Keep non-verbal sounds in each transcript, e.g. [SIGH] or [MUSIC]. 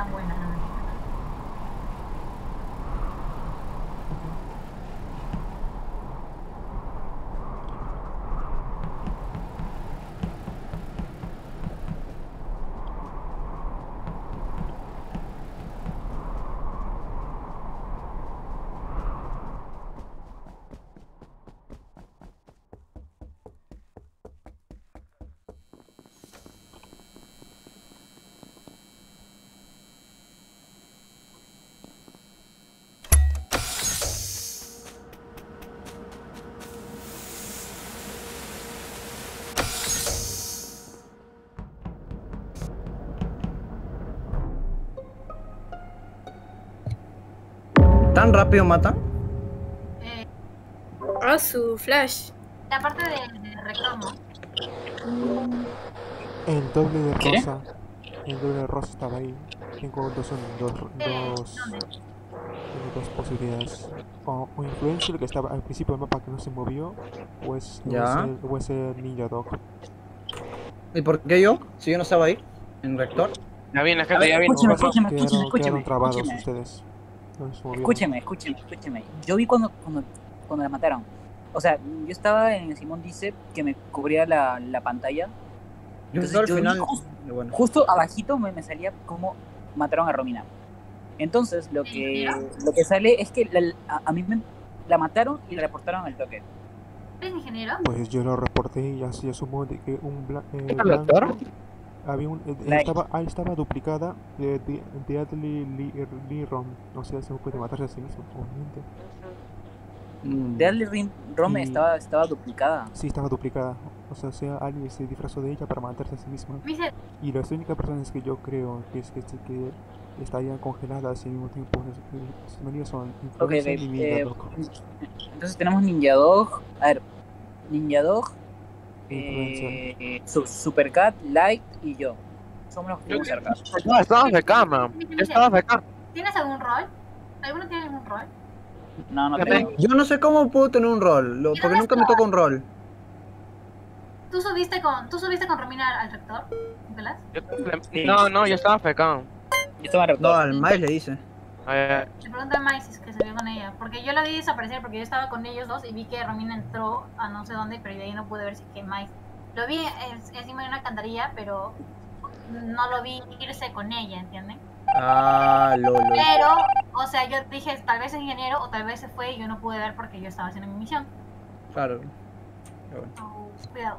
tan buena. la ¿Tan rápido matan? Eh, Ah, su flash. la parte de, de reclamo. El doble de ¿Qué? rosa. El doble de rosa estaba ahí. Tengo dos, dos, Eh, dos, tengo dos posibilidades. O, o Influencer que estaba al principio del mapa que no se movió. O es, o Ya. es, el, o es el Ninja Dog. ¿Y por qué yo? Si yo no estaba ahí, en reactor. Ya viene, A gente, ya ¿qué escúcheme, Quedaron, escúcheme, quedaron trabados ustedes. Escúcheme, escúcheme, escúcheme. Yo vi cuando, cuando, cuando la mataron. O sea, yo estaba en Simón dice que me cubría la, la pantalla. Yo Entonces, yo vi final. jus- Bueno. Justo abajito me, me salía cómo mataron a Romina. Entonces, lo que, lo que sale es que la- a, a mí me, la mataron y la reportaron al toque. ¿Eres ingeniero? Pues yo lo reporté y así asumo de que un bla eh, ¿Es blanco había un eh, estaba ahí estaba duplicada de, de, Deadly Lee, Lee Rom. O sea, se puede matarse a sí mismo, obviamente. Mm. Deadly Y- estaba, estaba duplicada. Sí, estaba duplicada. O sea, sea alguien se disfrazó de ella para matarse a sí misma. Y las únicas personas que yo creo que es que, que, estarían congeladas al mismo tiempo son Ok, Influencer ok, y Ninja eh, Dog. Entonces tenemos Ninja Dog. A ver, Ninja Dog, Influencer. eh, Su- Supercat, Light y yo. Somos los que estuvimos cerca. No, estabas de cama. Estabas de cama. ¿tienes algún rol? ¿Alguno tiene algún rol? No, no tengo. Yo no sé cómo puedo tener un rol, lo- porque no nunca me toca un rol. ¿Tú subiste con, ¿tú subiste con Romina al rector, Nicolás? Yo- No, no, yo estaba fecado. Yo estaba en No, al Miles le dice. Ay, Le pregunté a Mike si es que se vio con ella. Porque yo la vi desaparecer porque yo estaba con ellos dos y vi que Romina entró a no sé dónde, pero de ahí no pude ver si que Mike. Lo vi en- encima de una alcantarilla, pero no lo vi irse con ella, ¿entienden? Ah, lolo. Pero, o sea, yo dije, tal vez es ingeniero o tal vez se fue y yo no pude ver porque yo estaba haciendo mi misión. Claro. Pero bueno. So, cuidado.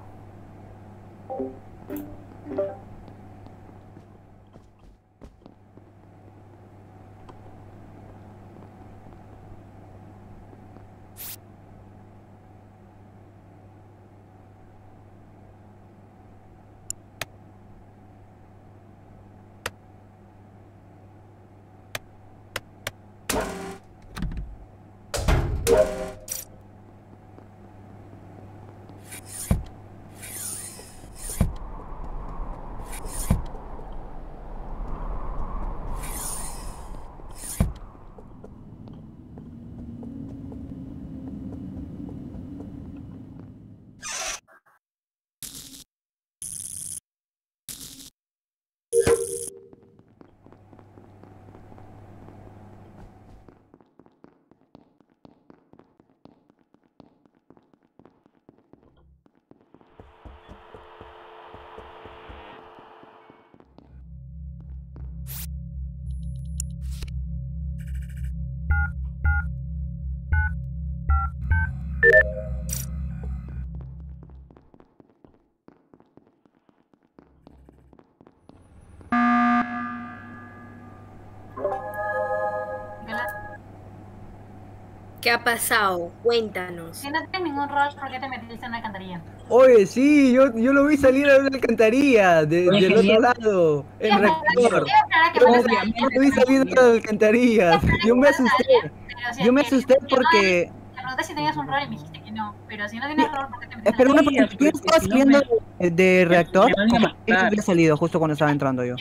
¿Qué ha pasado? Cuéntanos. Si no tienes ningún rol, ¿por qué te metiste en una alcantarilla? Oye, sí, yo, yo lo vi salir a una alcantarilla, de- Oye, del otro lado, en Quiero reactor. aclarar que Yo yo lo vi salir de las alcantarillas. Yo me asusté. Yo me que- asusté porque. Te pregunté si tenías un rol y me dijiste que no. Pero si no tienes rol, ¿por qué te metiste Espera en una pregunta. ¿Quién porque estaba saliendo de, reactor? a Porque matar. había salido justo cuando estaba entrando yo.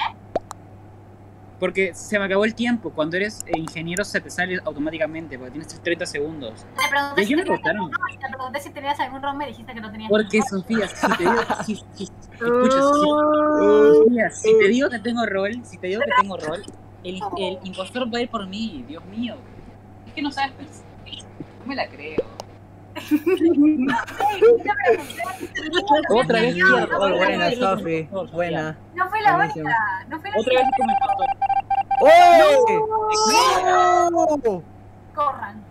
Porque se me acabó el tiempo. Cuando eres eh, ingeniero se te sale automáticamente porque tienes 30 segundos. Te pregunté, ¿De si qué me tenías cortaron? algún te pregunté si tenías algún rol, me dijiste que no tenías Porque. Sofía, si te digo, si, si- [LAUGHS] escucha, si, Sofía, si te digo que tengo rol, si te digo que tengo rol, el, el [LAUGHS] impostor va a ir por mí, Dios mío. Es que no sabes pensar. No me la creo. [LAUGHS] Otra vez Oh, buena, Sofi. Buena. No fue la única. No fue la Otra vez. ¡Oh! ¡No! Corran.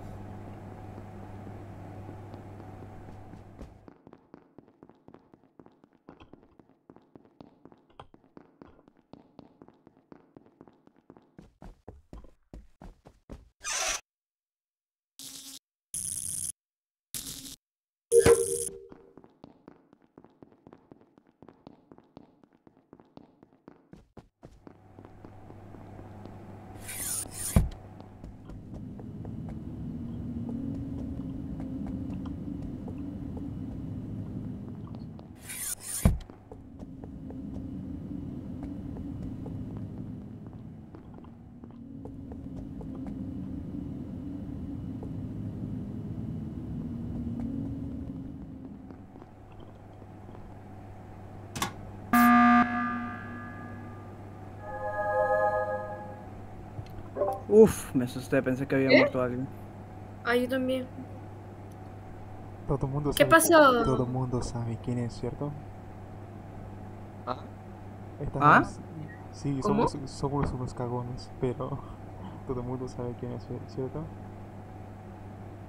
Me asusté, pensé que había muerto alguien. Ah, yo también. Todo el mundo ¿Qué sabe- pasó? Todo el mundo sabe quién es, ¿cierto? ¿Ah? Estamos- ¿Ah? Sí, ¿Cómo? somos, somos unos cagones, pero [LAUGHS] todo el mundo sabe quién es, ¿cierto?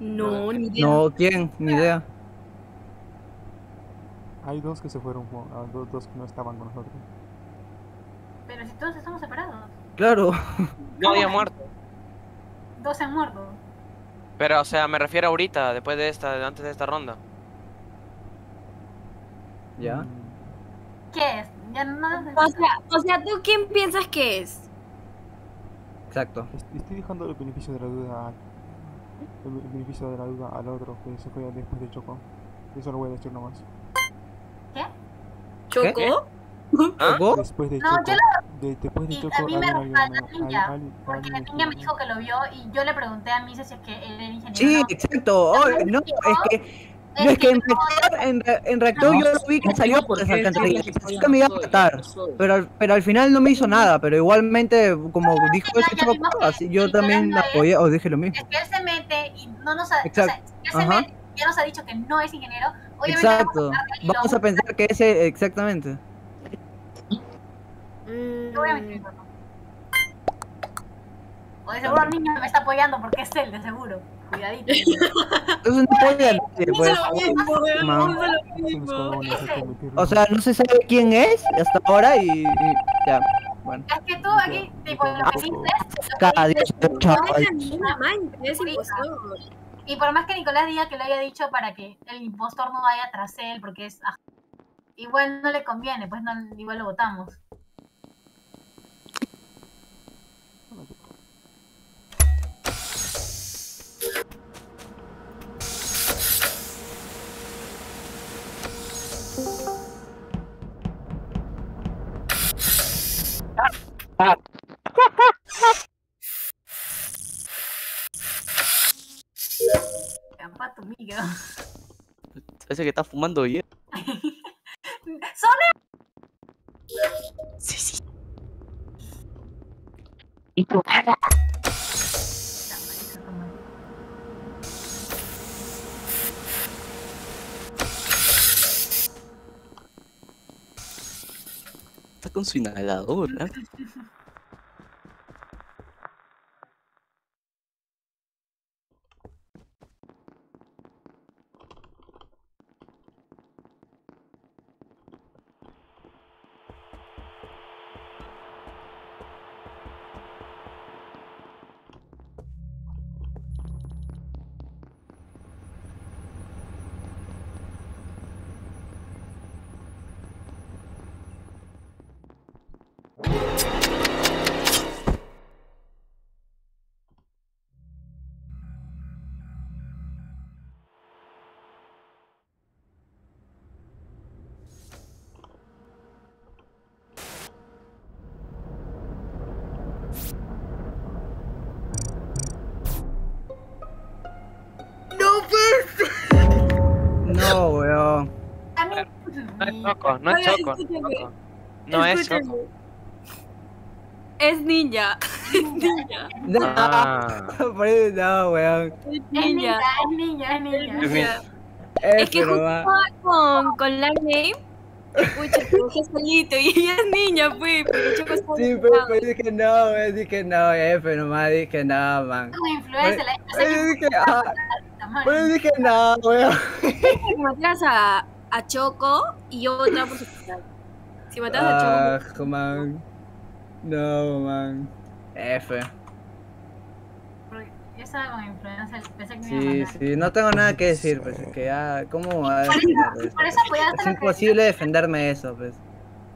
No, ni idea. No, ¿quién? Ni idea. Hay dos que se fueron, ah, dos, dos que no estaban con nosotros. Pero si todos estamos separados. Claro. [LAUGHS] No había muerto. Dos se han muerto. Pero, o sea, me refiero ahorita, después de esta, antes de esta ronda. ¿Ya? ¿Qué es? Ya no. O sea, o sea, ¿tú quién piensas que es? Exacto. est- Estoy dejando el beneficio de la duda al- el be- el beneficio de la duda al otro que se fue después de Choco. Eso lo voy a decir nomás. ¿Choco? ¿Ah? ¿Tocó? Después de No, Choco. yo de- después de y Choco. a mí me alguien- Ninja, alguien- Porque la niña me dijo- dijo que lo vio y yo le pregunté a Misa si es que él era ingeniero. Sí, no. exacto. Oh, no, es que, no, es que en reactor, en, en reactor yo lo vi que salió por las alcantarillas. Pensé que me iba a matar. Pero, al- pero al final no me hizo nada. Pero igualmente, como dijo ya- ese que así yo el también la apoyé o dije lo mismo. Es que él se mete y no nos ha, Exacto. O sea, él se mete, ya nos ha dicho que no es ingeniero. Obviamente Exacto. vamos a Vamos a pensar que ese, exactamente. Mm, Yo voy a meter mi cuerpo. O de seguro el niño me está apoyando porque es él, de seguro. Cuidadito. [LAUGHS] No puede nadie, pues. O sea, no se sabe quién es hasta ahora y, y ya. Bueno. es que tú aquí, tipo, lo que es impostor. Y por más que Nicolás diga que lo haya dicho para que el impostor no vaya tras él, porque es. Igual no le conviene, pues no, igual lo votamos. Campa tu micro. Parece que está fumando bien. ¡Sole! Sí, sí. Está con su inhalador, ¿ah? [LAUGHS] es Choco, no es Choco. No es. Choco. es ninja. [LAUGHS] Es ninja. No, Ah. [LAUGHS] por eso no, weón. Es ninja. es niña, es niña. Es. Eh, que pero justo con, con la name. Pucha, te dejé solito y [LAUGHS] ella es niña, pues. Pero Sí, pero, pero dije no, weón, dije no, F nomás, dije no, man. Como influencer, la Pero yo dije, ah, pero dije no, weón. Matabas a, a Choco y yo votaba por su final. Si matabas a Choco. Ah, man. No, man. F. Porque Yo estaba con influencer, pensé que me iba a Sí, sí, no tengo nada que decir, pues es que ya, ¿cómo va a Por eso- por eso apoyaste Es lo que- imposible defenderme de eso, pues.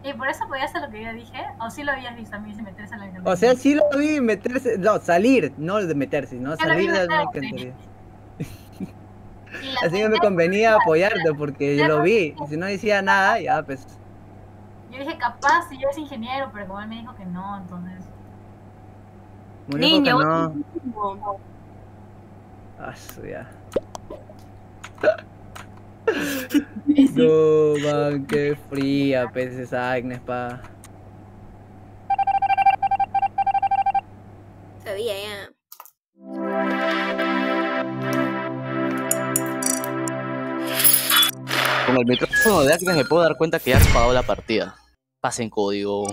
Y por eso apoyaste lo que yo dije, o sí lo habías visto a mí sin meterse en la O sea, sí lo vi meterse, no, salir, no de meterse, no vi salir de la alcantarilla. [LAUGHS] Así que me convenía apoyarte porque yo lo vi. Y si no decía nada, ya pues. Yo dije, capaz, si yo es ingeniero, pero como él me dijo que no, entonces. Que vos no. Ah, ya. [LAUGHS] No, man, qué fría, esa Agnes, pa. Sabía ya. Con el micrófono de Agnes me puedo dar cuenta que ya has pagado la partida. Pasen código.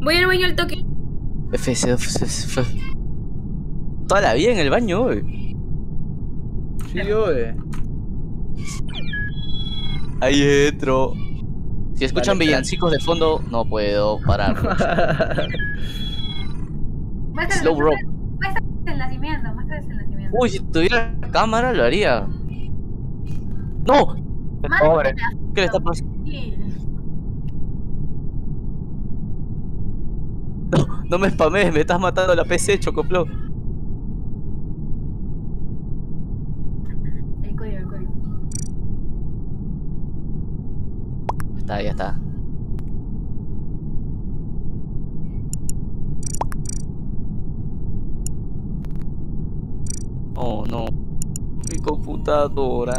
Voy al baño al toque. FC, FC, FC. Toda la vida en el baño hoy. Sí, oye. Ahí entro. Si escuchan Vale, villancicos de fondo, no puedo parar. [LAUGHS] Slow rock. el nacimiento, muéstrales el nacimiento. Uy, si tuviera cámara lo haría. ¡No! Pobre. ¿Qué le está pasando? Sí. No, no me spamees, me estás matando la PC, Chocoplo. El código, el código. Está, ya está. Oh no. Mi computadora.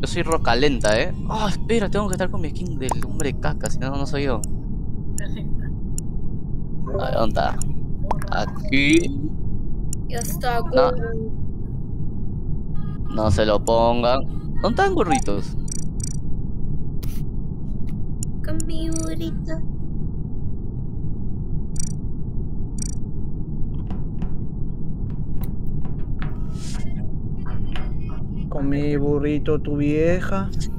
Yo soy roca lenta, eh. Oh, espera, tengo que estar con mi skin del hombre caca, si no, no soy yo. Perfecto. A ver, ¿dónde está? Aquí. Ya está. No. No se lo pongan. ¿Dónde están gorritos? Con mi burrito. Con mi burrito tu vieja. Es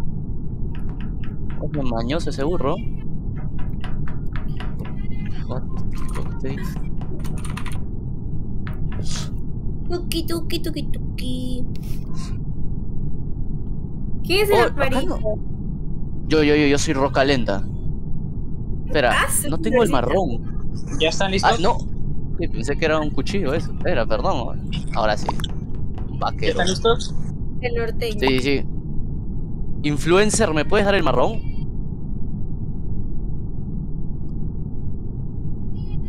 mañoso ese burro. Tuki, tuki, tuki, tuki. ¿Quién es Oh, el acá amarillo? Yo, yo, yo, yo soy roca lenta. Espera, Ah, no tengo el marrón. ¿Ya están listos? Ah, no. Sí, pensé que era un cuchillo eso. Espera, perdón. Ahora sí. ¿Ya Vaquero. están listos? El norteño. Sí, sí. Influencer, ¿me puedes dar el marrón?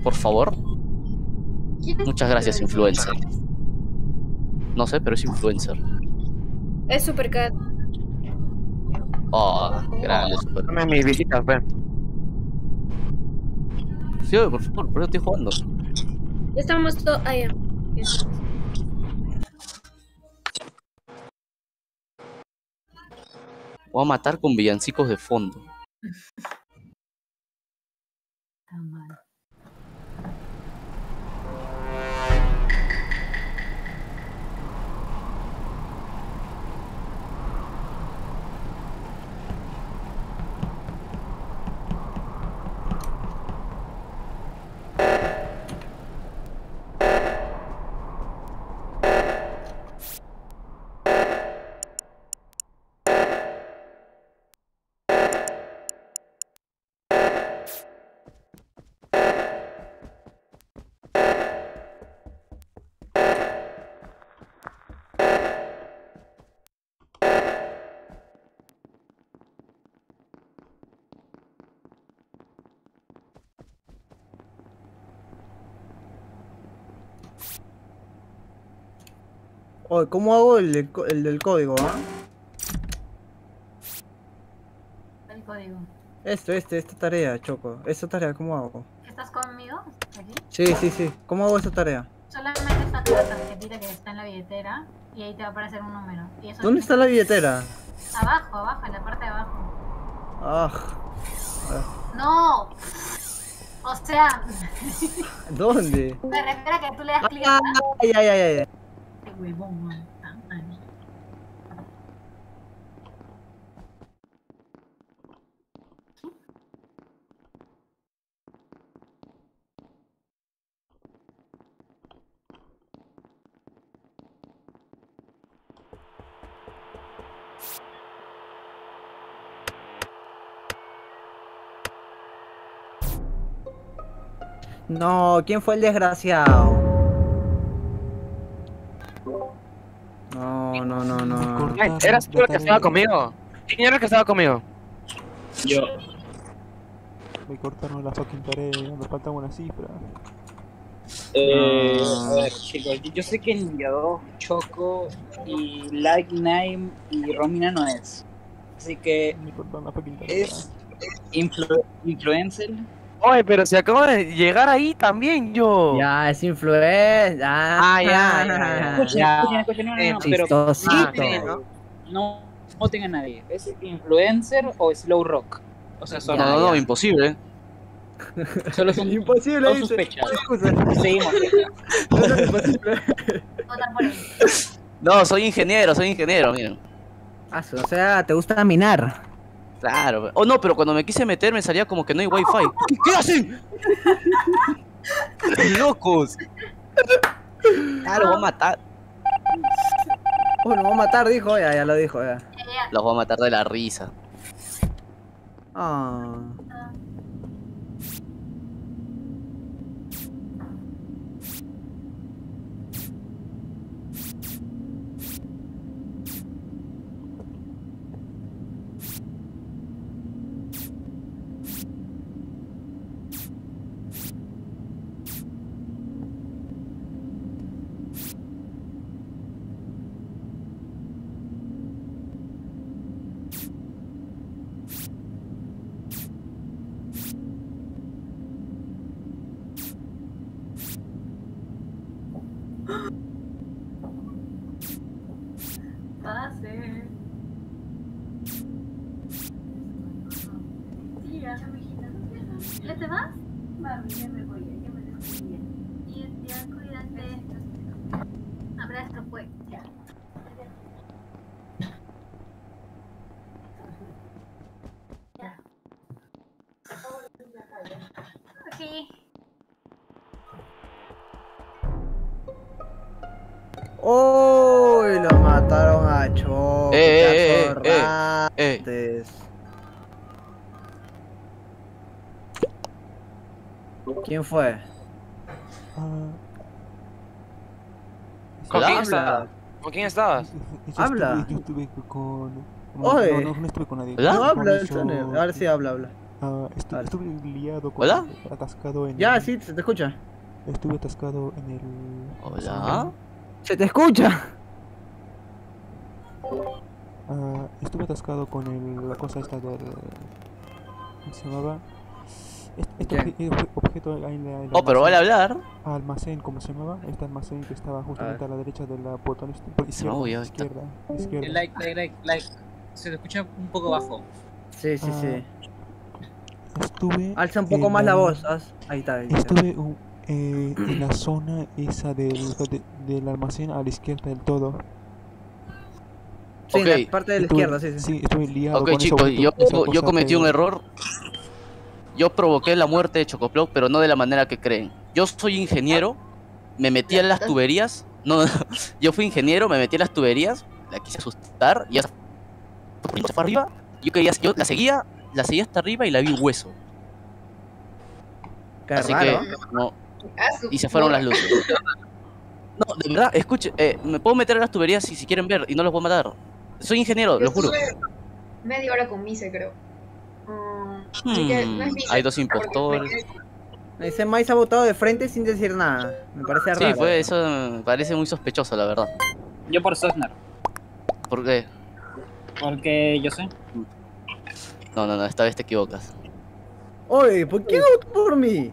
Por favor. Muchas gracias, influencer. No sé, pero es influencer. Es Supercat. Oh, grande, super. Dame mis visitas, ven. Sí, por favor, por eso estoy jugando. Ya estamos todos. Ah, ya. Ya Voy a matar con villancicos de fondo. Oye, ¿cómo hago el, del el del código, ah? El código. Esto, este, esta tarea, Choco. Esta tarea, ¿cómo hago? ¿Estás conmigo? Aquí. Sí, sí, sí. ¿Cómo hago esta tarea? Solamente saca la tarjetita que está en la billetera y ahí te va a aparecer un número. Y eso ¿Dónde está la billetera? Abajo, abajo, en la parte de abajo. Ah, ¡No! O sea, ¿dónde? [LAUGHS] me refiero a que tú le das clic Ah, a ya, ya, ya, ya. Qué huevón, man. No, ¿quién fue el desgraciado? Ay, ¿Eras tú el que estaba conmigo? ¿Quién era el que estaba conmigo? Yo. Me cortaron la fucking tarea, me faltan una cifra. Eh, Ah. a ver, chicos, yo sé que Ninja 2, Choco y Like Nine y Romina no es. Así que Me cortaron la fucking tarea. es influ- influencer. Oye, pero si acabo de llegar ahí también yo. Ya, es influencer. Ah, ya, ya, ya. [LAUGHS] Escuchen, Ya. escuchen, escuchen, no, no, no, pero ¿no? no, no tenga nadie. ¿Es influencer o slow rock? O sea, son, No, no, no, imposible. solo son [LAUGHS] Imposible, dos dice. sospechas. Excusa. Seguimos. No, no, imposible. No, soy ingeniero, soy ingeniero, miren. Ah, O sea, ¿te gusta minar? Claro. Oh, no, pero cuando me quise meter me salía como que no hay wifi. ¿Qué, qué hacen? [LAUGHS] ¡Locos! Ah, los voy a matar. Oh, nos va a matar, dijo. Ya, ya lo dijo, ya. Los voy a matar de la risa. Ah. ¿Quién fue? ¿Con quién Habla. estabas? ¿Con quién estabas? Habla. Yo estuve con. No, Oye. no, no, no estuve con nadie. ¿Hola? No Estuve con habla el Soner. Ahora sí habla, habla. Ah, estu- Vale. estuve liado con. ¿Hola? Atascado en. Ya, el- sí, se te escucha. Estuve atascado en el. Hola. Se te escucha. Ah, estuve atascado con el, la cosa esta del. ¿Cómo se llamaba? Este, objeto ahí en la- en Oh, pero vale hablar. Almacén, ¿cómo se llamaba? Este almacén que estaba justamente a la derecha del botón este, por izquierda, está. izquierda, izquierda. Like, like, like, like. Se te escucha un poco bajo. Sí, sí, sí. Estuve. Alza un poco en más la la- voz. haz- Ahí está. ahí está. Estuve uh, eh, en la zona esa del, de- del almacén a la izquierda del todo. Sí, en Ok. la parte de la Estuve- izquierda, sí, sí. Sí, estuve liado Ok, con chicos, objeto, yo, yo cometí un error. Yo provoqué la muerte de Chocoplo, pero no de la manera que creen. Yo soy ingeniero, me metí en las tuberías. No, [LAUGHS] yo fui ingeniero, me metí en las tuberías, la quise asustar y ya se se fue arriba. Yo quería, yo la seguía, la seguía hasta arriba y la vi hueso. Qué Así raro. que no. Y se fueron las luces. No, de verdad, escuche, eh, me puedo meter en las tuberías si, si quieren ver y no los voy a matar. Soy ingeniero, Yo lo juro. media hora con Mise, creo. Mm, así que no es Hmm, hay dos impostores. Ese Maiz ha votado de frente sin decir nada. Me parece Sí, raro. fue eso, me parece muy sospechoso, la verdad. Yo por Sosner. ¿Por qué? Porque yo sé. No, no, no, esta vez te equivocas. Oye, ¿por qué no votó por mí?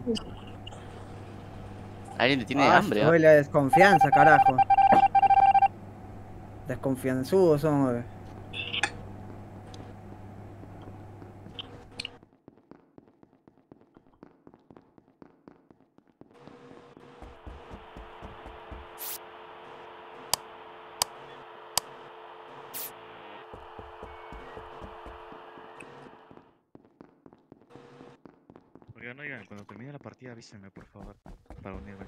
Alguien te tiene Ah, hambre, oye, la desconfianza, carajo. Desconfianzudos son, oye. Cuando termine la partida avísenme, por favor, para unirme.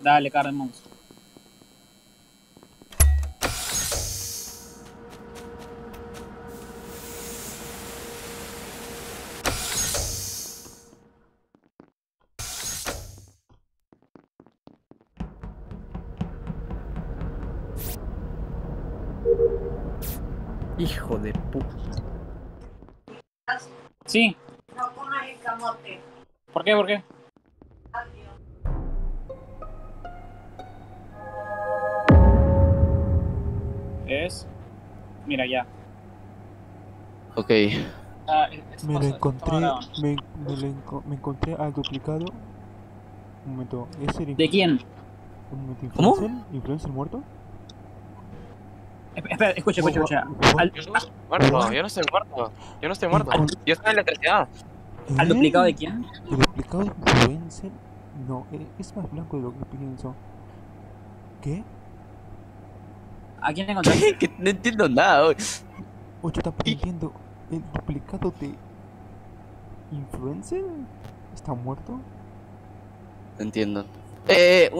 Dale, Cardemons. Hijo de puta. Sí. No comas el camote. ¿Por qué? ¿Por qué? Es. Mira, ya. Ok. Ah, Me lo encontré, me, me lo enco- me encontré al duplicado. Un momento, ¿es el ¿De quién? Un momento, ¿Cómo? ¿influencer? ¿Influencer muerto? Esp- Espera, escucha, escucha, escucha. Al, Yo no estoy muerto, yo no estoy muerto. Yo no estoy muerto. Yo estoy en electricidad. ¿Al ¿Eh? duplicado de quién? ¿El duplicado de influencer? No, eh, es más blanco de lo que pienso. ¿Qué? ¿A quién encontraste? [LAUGHS] Que no entiendo nada, oye. Oye, yo tampoco entiendo. ¿El duplicado de influencer? ¿Está muerto? No entiendo. Eh,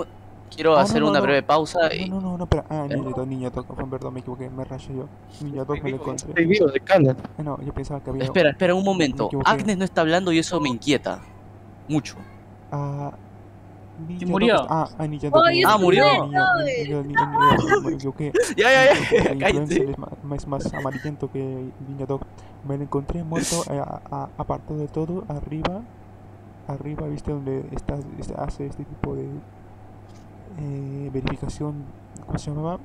quiero no, hacer no, una no. breve pausa y... No, no, no, no, espera. Ah, niña 2, niña 2. Fue verdad, me equivoqué, me rayé yo. Niña 2 me lo encontré. Estoy vivo, de no, yo pensaba que había. Espera, espera un momento. Agnes no está hablando y eso me inquieta. Mucho. Ah. ¿Quién murió? Ah, ah, Ninja Ah, murió. [LAUGHS] Ya, ya, ya, El cállate. influencer es más, amarillento que Ninja Dog. Me lo encontré muerto eh, apartado de todo, arriba. Arriba, ¿viste? Donde está, este- hace este tipo de eh, verificación. ¿Cómo se llamaba?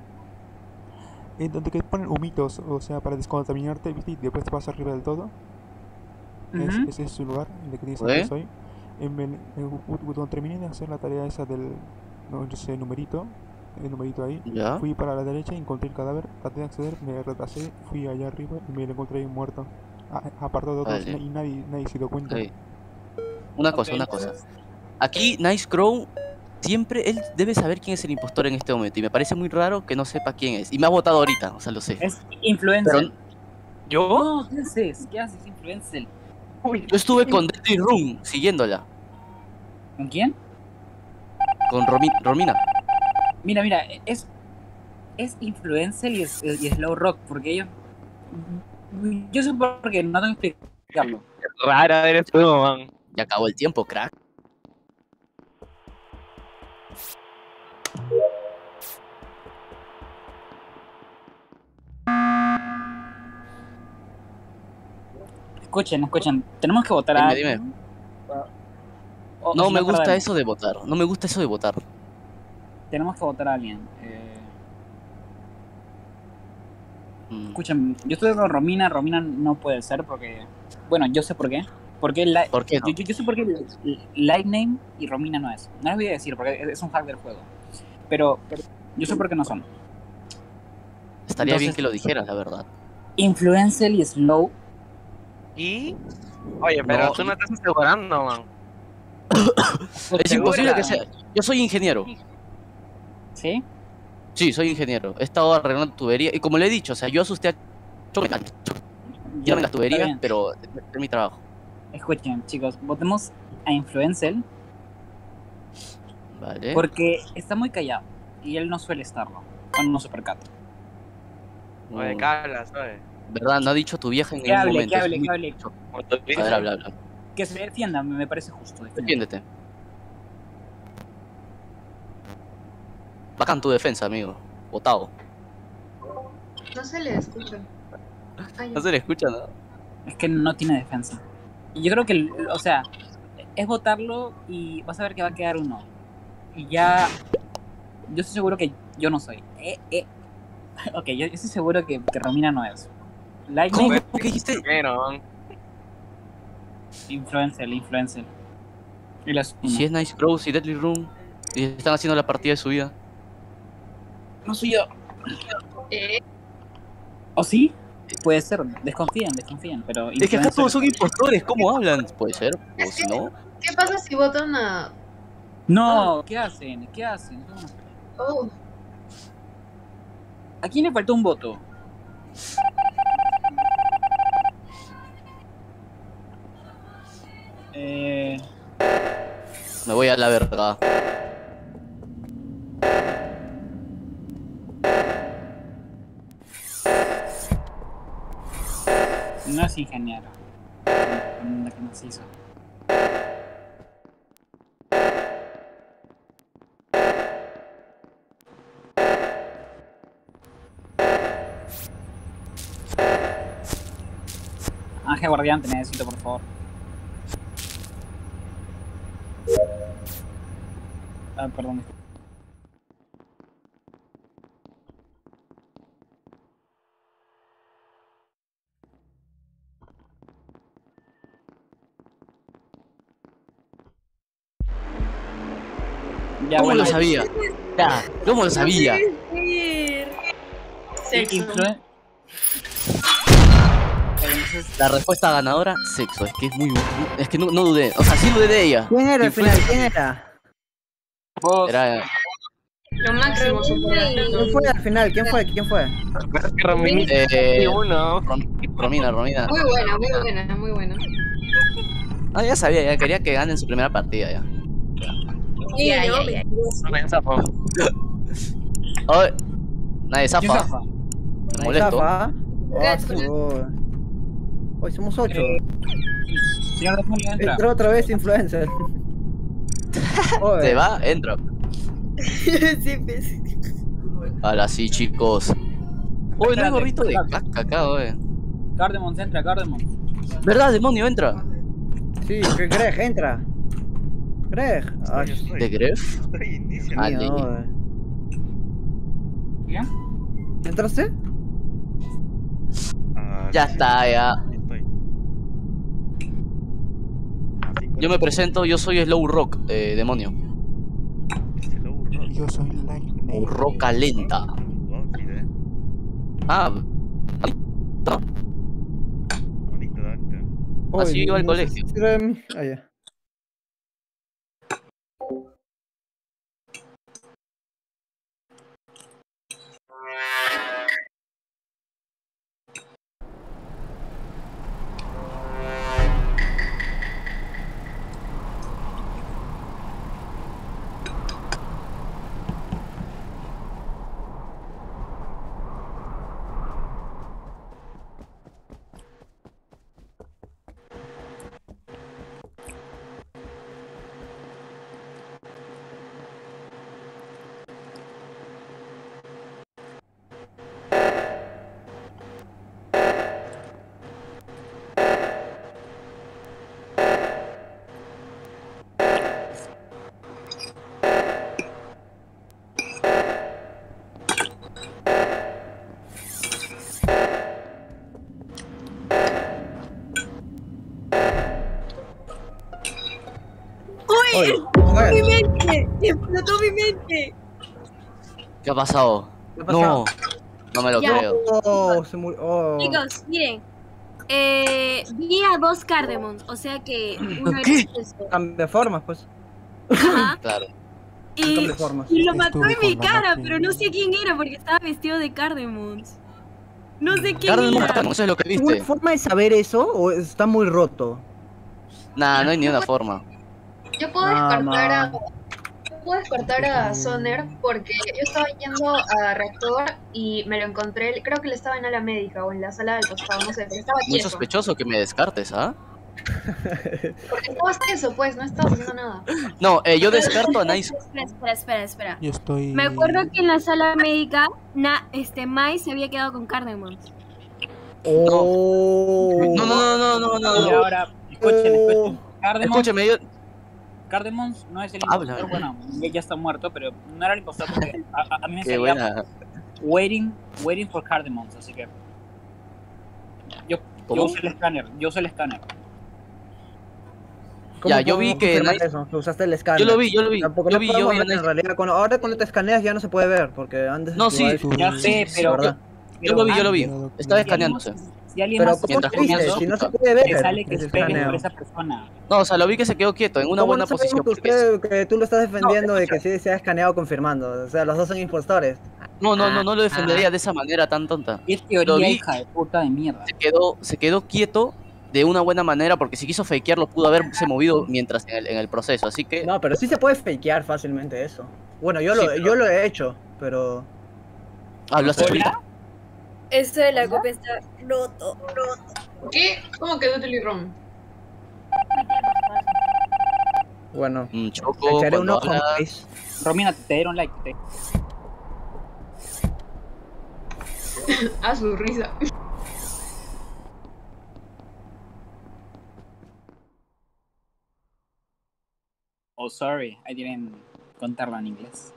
En donde que ponen humitos, o sea, para descontaminarte, ¿viste? Y después te vas arriba del todo. Es- Ujú. ese es su lugar, en el que tienes acceso ahí. En el- en- cu- cuando terminé de hacer la tarea esa del no sé, numerito, el numerito ahí, Ya. fui para la derecha, encontré el cadáver, traté de acceder, me retrasé, fui allá arriba y me lo encontré ahí muerto. A- Apartado de otros Vale. y nadie, nadie se dio cuenta. Una cosa, Ok. una cosa. Aquí Nice Crow siempre él debe saber quién es el impostor en este momento y me parece muy raro que no sepa quién es. Y me ha votado ahorita, o sea, lo sé. Es influencer. Pero yo, No, ¿qué haces? ¿Qué haces, influencer? yo estuve con Deadly Room siguiéndola, ¿Con quién? con Romi- Romina. Mira, mira, es. Es influencer y, es, y slow rock, porque ellos. Yo sé por qué, no tengo que explicarlo. Rara eres tú, man. Ya acabó el tiempo, crack. Escuchen, escuchen, tenemos que votar a Dime, alguien. dime. O- No me gusta eso de votar. No me gusta eso de votar. Tenemos que votar a alguien. Eh, Mm. escuchen, yo estoy con Romina, Romina no puede ser porque. Bueno, yo sé por qué. Porque la, ¿Por qué no? yo, yo- yo sé por qué Lightname y Romina no es. No les voy a decir porque es un hack del juego. Pero, yo sé por qué no son. Estaría bien que lo dijeras, la verdad. Influencer y Slow. ¿Y? Oye, pero No. tú no estás asegurando, man. [COUGHS] Es imposible que sea. Yo soy ingeniero. ¿Sí? Sí, soy ingeniero. He estado arreglando tuberías. Y como le he dicho, o sea, yo asusté a Choque. Quiero las está tuberías, pero es es mi trabajo. Escuchen, chicos, votemos a Influencer Vale. porque está muy callado y él no suele estarlo. Cuando no se percata. Oye, Mm, ¿qué hablas, oye? ¿Verdad? No ha dicho tu vieja en Que ningún hable, momento. que hable, que hable. A ver, habla, habla. Que se defienda, me parece justo. defiéndete. Bacán tu defensa, amigo. Votado. No se le escucha. Ay, No se le escucha nada. Es que no tiene defensa. Y yo creo que, el- o sea, es votarlo y vas a ver que va a quedar uno. Y ya yo estoy seguro que yo no soy. Eh, eh. [LAUGHS] Ok, yo, yo estoy seguro que, que Romina no es. Lightning, ¿Cómo? ¿Qué dijiste? Influencer, influencer. Y las ¿Y si es Nice Crows y Deadly Room? Y están haciendo la partida de su vida. No soy yo. Eh, ¿O sí? Puede ser, desconfían, desconfían, pero... Es que acá todos son impostores, ¿cómo hablan? Puede ser, o si no. ¿Qué pasa si votan a. No, ¿qué hacen? ¿Qué hacen? Oh, ¿A quién le faltó un voto? Eh, Me voy a la verga. no es ingeniero. La que nos hizo. Guardián, te necesito, por favor. Ah, perdón. Ya, ¿Cómo bueno, lo sabía? Ya, ¿cómo lo sabía? sexo. influen- Entonces, La respuesta ganadora, sexo. Es que es muy. Es que no, no dudé. O sea, sí dudé de ella. ¿Quién era al final? ¿Quién era? vos- Era. Lo máximo, ¿Quién fue al final? ¿Quién fue? ¿Quién fue? Rominita Eh, uno. Romina, Romina. Muy buena, muy buena, muy buena. Ah, ya sabía, ya quería que ganen su primera partida ya. Sí, Ya, ¿no? ya, ya. No, nadie ¿Quién zafa. zafa? Me molesto. Zafa. Oh, Hoy somos ocho. Señor Demonio, entra. Entró otra vez influencer. [LAUGHS] Se va, entra. [LAUGHS] sí, pues. Ahora sí, chicos. Uy, no hay gorrito de caca acá, wey. Cardemons, entra, Cardemons. ¿Verdad, demonio? Entra. Sí, que Greg, entra. Greg. Ay, ¿De inicio. Ah, eh. ¿Ya? ¿Entraste? Ah, Ya sí, está, ya. Estoy. Ah, cinco Yo me presento, yo soy Slow Rock, eh, demonio. Slow rock. Yo soy Lightning. Roca lenta. Ah, Bonito, bonito. Así Oye, iba al colegio. Ah, ya. Oye, Mi oye, mente, explotó mi mente. ¿qué ha pasado? ¿qué ha pasado? No, no me lo Ya. creo. Oh, se murió. Oh. Chicos, miren. Eh, vi a dos Cardemons, o sea que uno ¿Qué? Cambia formas, pues. Ajá. [LAUGHS] Claro. Y, y lo mató en mi cara, máquina. pero no sé quién era porque estaba vestido de Cardemons. No sé quién Cardemon, era. eso es lo que ¿Alguna viste. forma de saber eso o está muy roto? Nah, no hay ni una forma. Yo puedo descartar a. yo puedo descartar a Soner porque yo estaba yendo a reactor y me lo encontré, creo que él estaba en la médica o en la sala del costado, no sé, pero estaba Muy quieto. sospechoso que me descartes, ¿ah? [LAUGHS] Porque estabas eso, pues, no estabas haciendo nada. [LAUGHS] No, eh, yo descarto a Nice. Espera, espera, espera, espera. Yo estoy. Me acuerdo que en la sala médica, na, este, Mai se había quedado con Cardemons. Oh. No, no, no, no, no, no. Y no. ahora, escuchen, escuchen. Cardemons, Escúchame, yo. Cardemons no es el Habla. impostor, bueno, ya, está muerto, pero no era el impostor porque a, a- a mí me [LAUGHS] Qué salía buena. waiting, waiting for Cardemons, así que yo, yo usé el escáner, yo usé el escáner. ¿Cómo Ya, yo vi que nadie- eso? Usaste el escáner. Yo lo vi, yo lo vi. Tampoco Yo no vi, yo vi. en realidad. Cuando, ahora cuando te escaneas ya no se puede ver, porque antes... No, sí, sí, Ya sé, sí, pero, ¿verdad? Yo lo vi, yo lo vi. Estaba escaneándose. Si alguien Pero más ¿cómo Mientras lo Si no se puede ver. te sale que escaneo. por esa persona. No, o sea, lo vi que se quedó quieto, en una ¿Cómo buena no posición. que, usted, que tú lo estás defendiendo de que sí se ha escaneado confirmando? O sea, los dos son impostores. No, no, no, no lo Ah. defendería de esa manera tan tonta. Es Lo teoría, vi. hija de puta de mierda. Se quedó, se quedó quieto de una buena manera porque si quiso fakearlo pudo haberse movido mientras en el, en el proceso. Así que No, pero sí se puede fakear fácilmente eso. Bueno, yo, Sí, lo, pero- yo lo he hecho, pero... hablaste Hola. Esto de la copia está roto, roto. ¿Qué? ¿Cómo quedó Tilly Ron? Bueno, Mm, Choco, echaré un cuando ojo más. Romina, te dieron like. Te... Ah, [LAUGHS] su risa. Oh, sorry, I didn't contarla en inglés.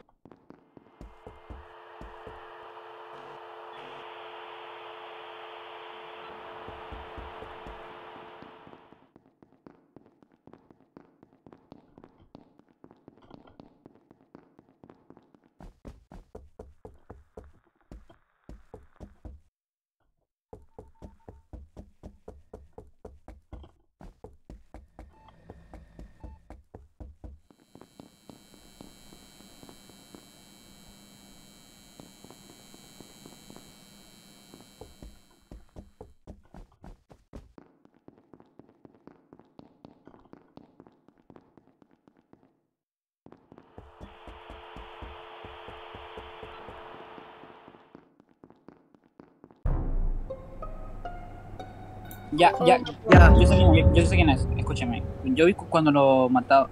Ya, ya, Ya. Yo sé, quién, yo sé quién es, escúchame. Yo vi cu- cuando lo mataba.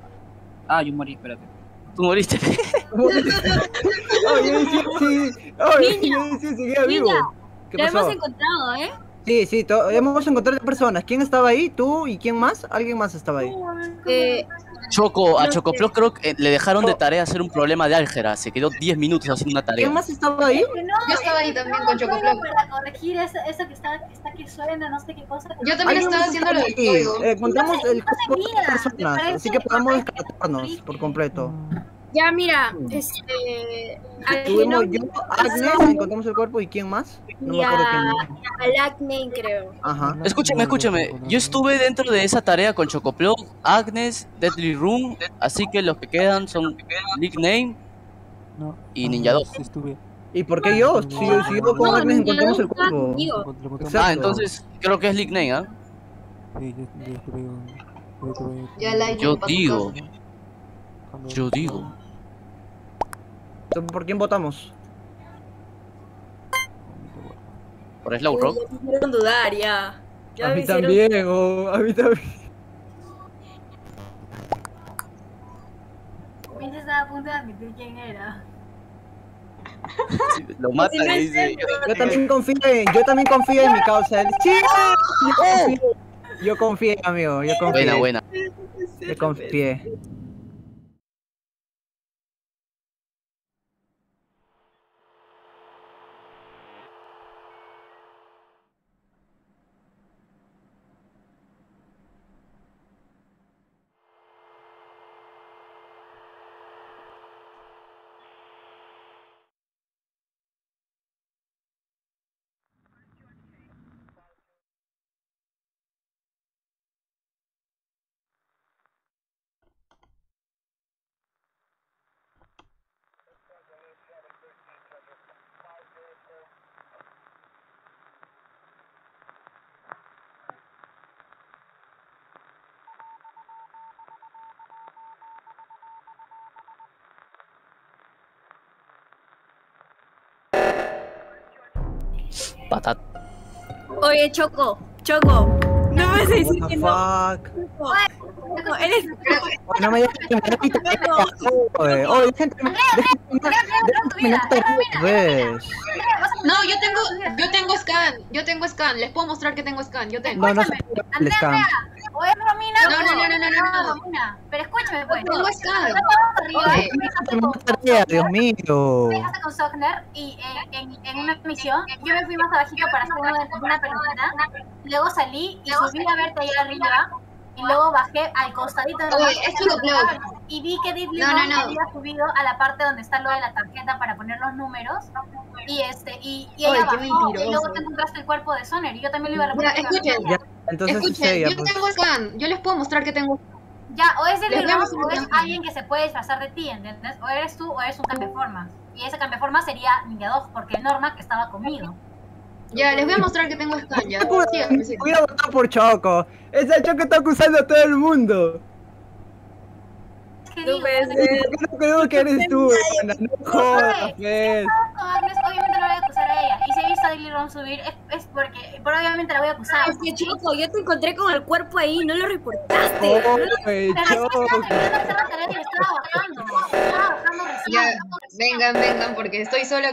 Ah, yo morí, espérate. Tú moriste. [LAUGHS] Oye, sí, sí. Niña, sí, seguía vivo. niña, ¿Qué Lo pasó? hemos encontrado, ¿eh? Sí, sí, hemos encontrado personas. ¿Quién estaba ahí? ¿Tú y quién más? ¿Alguien más estaba ahí? Eh, Choco, a No Chocoplo creo que eh, le dejaron de tarea hacer un problema de álgebra. Se quedó 10 minutos haciendo una tarea. ¿Quién más estaba ahí? Yo estaba ahí también con Chocoplo. Para corregir esa, esa que está, que está que suena, no sé qué cosa. Yo también estaba haciendo lo del código. Eh, se- el personas, así que podemos descartarnos por completo. Ya, mira, este. Tuvimos genoma- yo, Agnes, encontramos el cuerpo y quién más? No me acuerdo a- quién. Al creo. Ajá. Escúchame, escúchame. Yo estuve dentro de esa tarea con Chocoplo, Agnes, Deadly Room. Así que los que quedan son Nickname. No, Y ah, Ninja Dog. sí estuve. ¿Y por qué yo? Si, si yo con No, Agnes encontramos el cuerpo. Ah, entonces creo que es Nickname, ¿ah? Sí, yo, yo. Yo, Yo digo, yo digo. Entonces, ¿Por quién votamos? Por Slow Rock. Uy, me hicieron dudar, ya. Ya a mí hicieron- también, oh, a mí también. Vince estaba a punto de admitir quién era. Lo mata y dice. Yo también confío en, yo también confío en mi causa. ¡Sí! Yo confié, yo confié, amigo, yo confié. Buena, buena. Yo confié. Oye, Choco, Choco. No me a decir que no. fuck? Choco, Choco, eres. Oye, no me digas que me Oye, gente. No, yo tengo, yo tengo scan, yo tengo scan, les puedo mostrar que tengo scan, yo tengo. No, no scan. o es Romina No, no, no, no, no, no, no. Romina. Pero escúchame, pues. Tengo scan. Arriba, Dios mío. con Sogner. Y en, una misión. Yo me fui más abajito para hacer una, pelotita, luego salí y subí a verte allá arriba. y luego bajé al costadito de Cloud. y vi que Deep había subido a la parte donde está lo de la tarjeta para poner los números. Y este y, y ella bajó. Y luego te encontraste el cuerpo de Soner y yo también lo iba a reportar. escuchen, escuchen, yo pues. tengo scan. Yo les puedo mostrar que tengo Ya, o es el o es alguien que se puede disfrazar de ti, ¿entiendes? O eres tú o eres un cambiaformas. Y ese cambiaformas sería Ninja Dog, porque Norma que estaba conmigo. Ya, les voy a mostrar que tengo scan. Ya, [LAUGHS] Voy a votar por Choco. Ese Choco está acusando a todo el mundo. Es que No digo, puede ¿no? ser. ¿Por qué no creo que eres tú, hermana? No jodas, pues. con Agnes, obviamente no voy a acusar a ella. Y si he visto a Daily Ron subir, es, es porque, pero obviamente la voy a acusar. Es que Choco, yo te encontré con el cuerpo ahí, no lo reportaste. Oye, Pero sí Choco. estaba terminando de hacer la tarea y estaba bajando. Estaba bajando recién. Ya, vengan, vengan, porque estoy sola.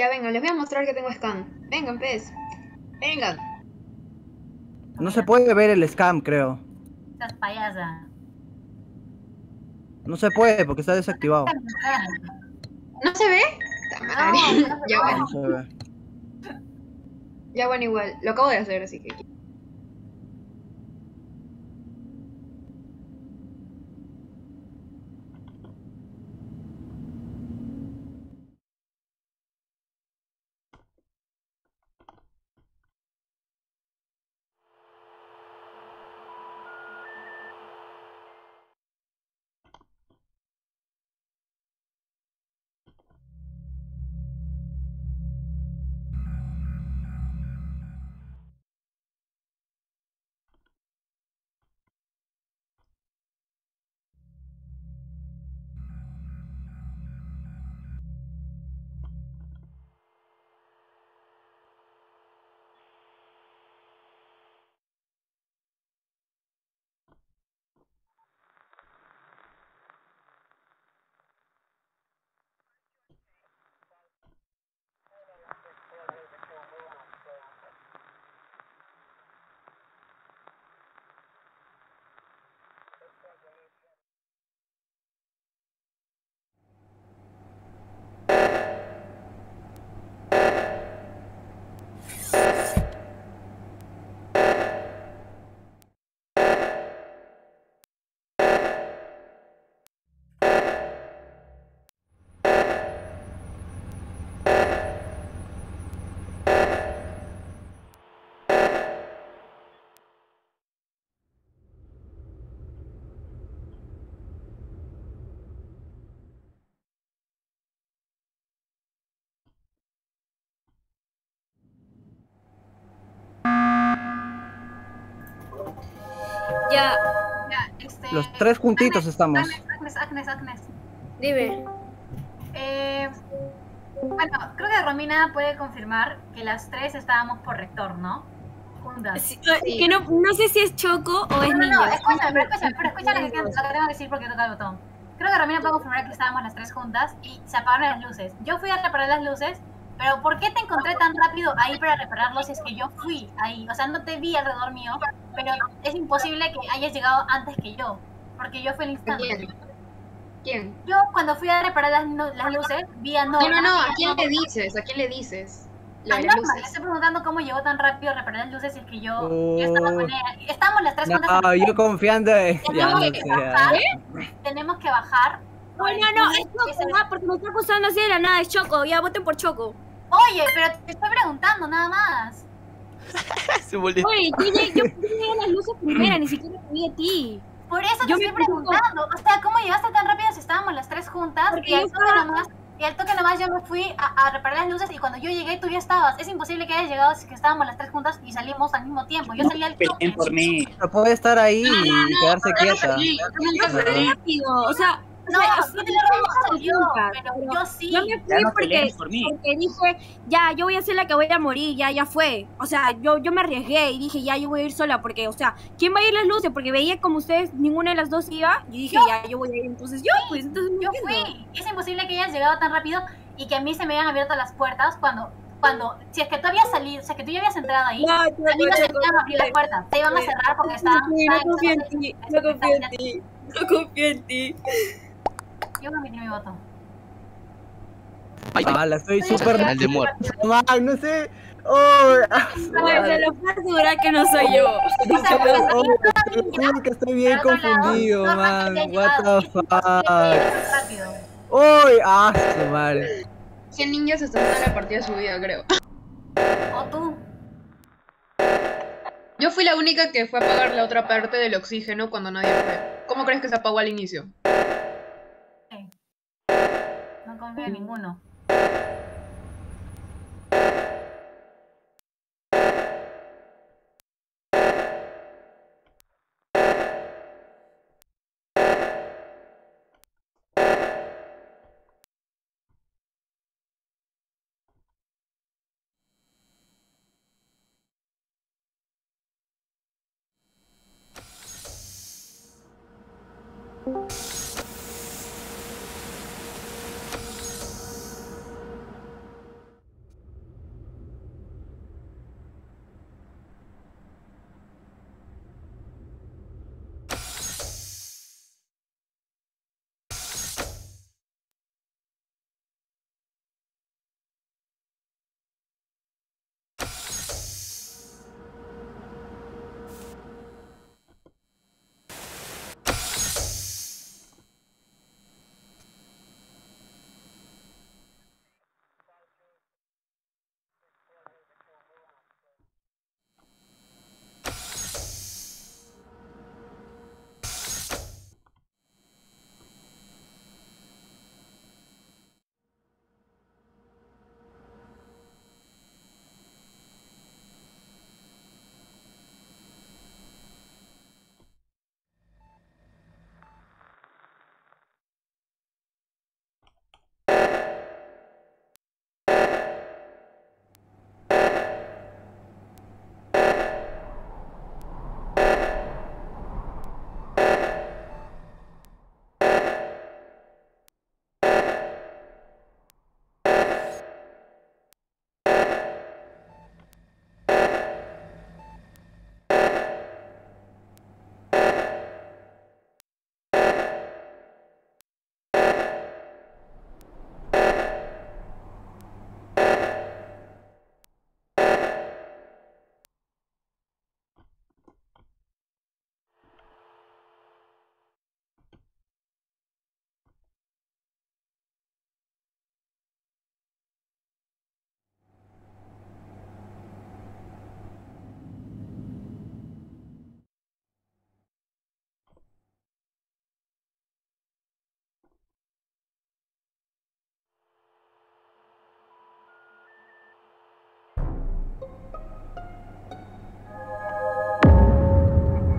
Ya, vengan, les voy a mostrar que tengo scan. Vengan, pez. Vengan. No se puede ver el scam, creo. Estás payasa. No se puede porque está desactivado. ¿No se ve? Madre. No, ya, bueno, No se ve. ya bueno, igual. Lo acabo de hacer, así que. Ya, Ya, este, Los tres juntitos estamos. Agnes, Agnes, Agnes, dime. Eh, bueno, creo que Romina puede confirmar que las tres estábamos por rector, ¿no? Juntas. Sí, Que no, no sé si es Choco o es No, no, no, niño. escúchame, pero escúchame, pero escucha lo que, tengo- lo que tengo que decir porque toca el botón. Creo que Romina puede confirmar que estábamos las tres juntas y se apagaron las luces. Yo fui a reparar las luces, pero ¿por qué te encontré tan rápido ahí para repararlos si es que yo fui ahí? O sea, no te vi alrededor mío, pero es imposible que hayas llegado antes que yo, porque yo fui el instante. ¿Quién? ¿Quién? Yo cuando fui a reparar las, las luces, vi a No, Norma. no, no. ¿A quién le dices? ¿A quién le dices? Lo A le estoy preguntando cómo llegó tan rápido a reparar las luces si es que yo, yo estaba Oh. con ella. Estábamos las tres juntas. No, yo confiando en... Ya tenemos, no que bajar, ya. tenemos que bajar. No, no, no, es que se- Choco, ah, porque me está acusando así de la nada, es Choco. Ya, voten por Choco. Oye, pero te estoy preguntando nada más. Se molesta. Oye, yo llegué, yo llegué a las luces primera, ni siquiera te vi a ti. Por eso te Yo me estoy preguntando. O sea, ¿cómo llegaste tan rápido si estábamos las tres juntas? Porque y al toque estaba- nomás, Y al toque nomás yo me fui a, a reparar las luces y cuando yo llegué tú ya estabas. Es imposible que hayas llegado si que estábamos las tres juntas y salimos al mismo tiempo. Yo salí al toque. Peleen por mí. No puede estar ahí y quedarse quieta. Nunca fue rápido, o sea, No, no no salió, nunca, pero yo sí. Yo me fui no porque, por porque dije, ya, yo voy a ser la que voy a morir, ya, ya fue. O sea, yo, yo me arriesgué y dije, ya, yo voy a ir sola, porque, o sea, ¿quién va a ir las luces? Porque veía como ustedes, ninguna de las dos iba, y dije, Yo. ya, yo voy a ir. Entonces yo, pues, entonces me Yo fui. Es imposible que hayas llegado tan rápido y que a mí se me hayan abierto las puertas cuando, cuando, si es que tú habías salido, si es que tú ya habías entrado ahí, No, a mí no se iban a abrir las puertas, se iban a cerrar porque estaban. Sí, no estaban- confío en ti, no confío en ti, no confío en ti. Yo me metí mi voto. Ay, ay, Ah, la estoy súper Final de muerte. mal, no sé. Oh, ah, Ay, se lo puedo asegurar que no soy yo. Oh, que estoy bien confundido, man. What the fuck. Uy, ah, su madre. 100 niños están en la partida de su vida, creo. O tú. Yo fui la única que fue a apagar la otra parte del oxígeno cuando nadie fue. ¿Cómo crees que se apagó al inicio? No en ninguno.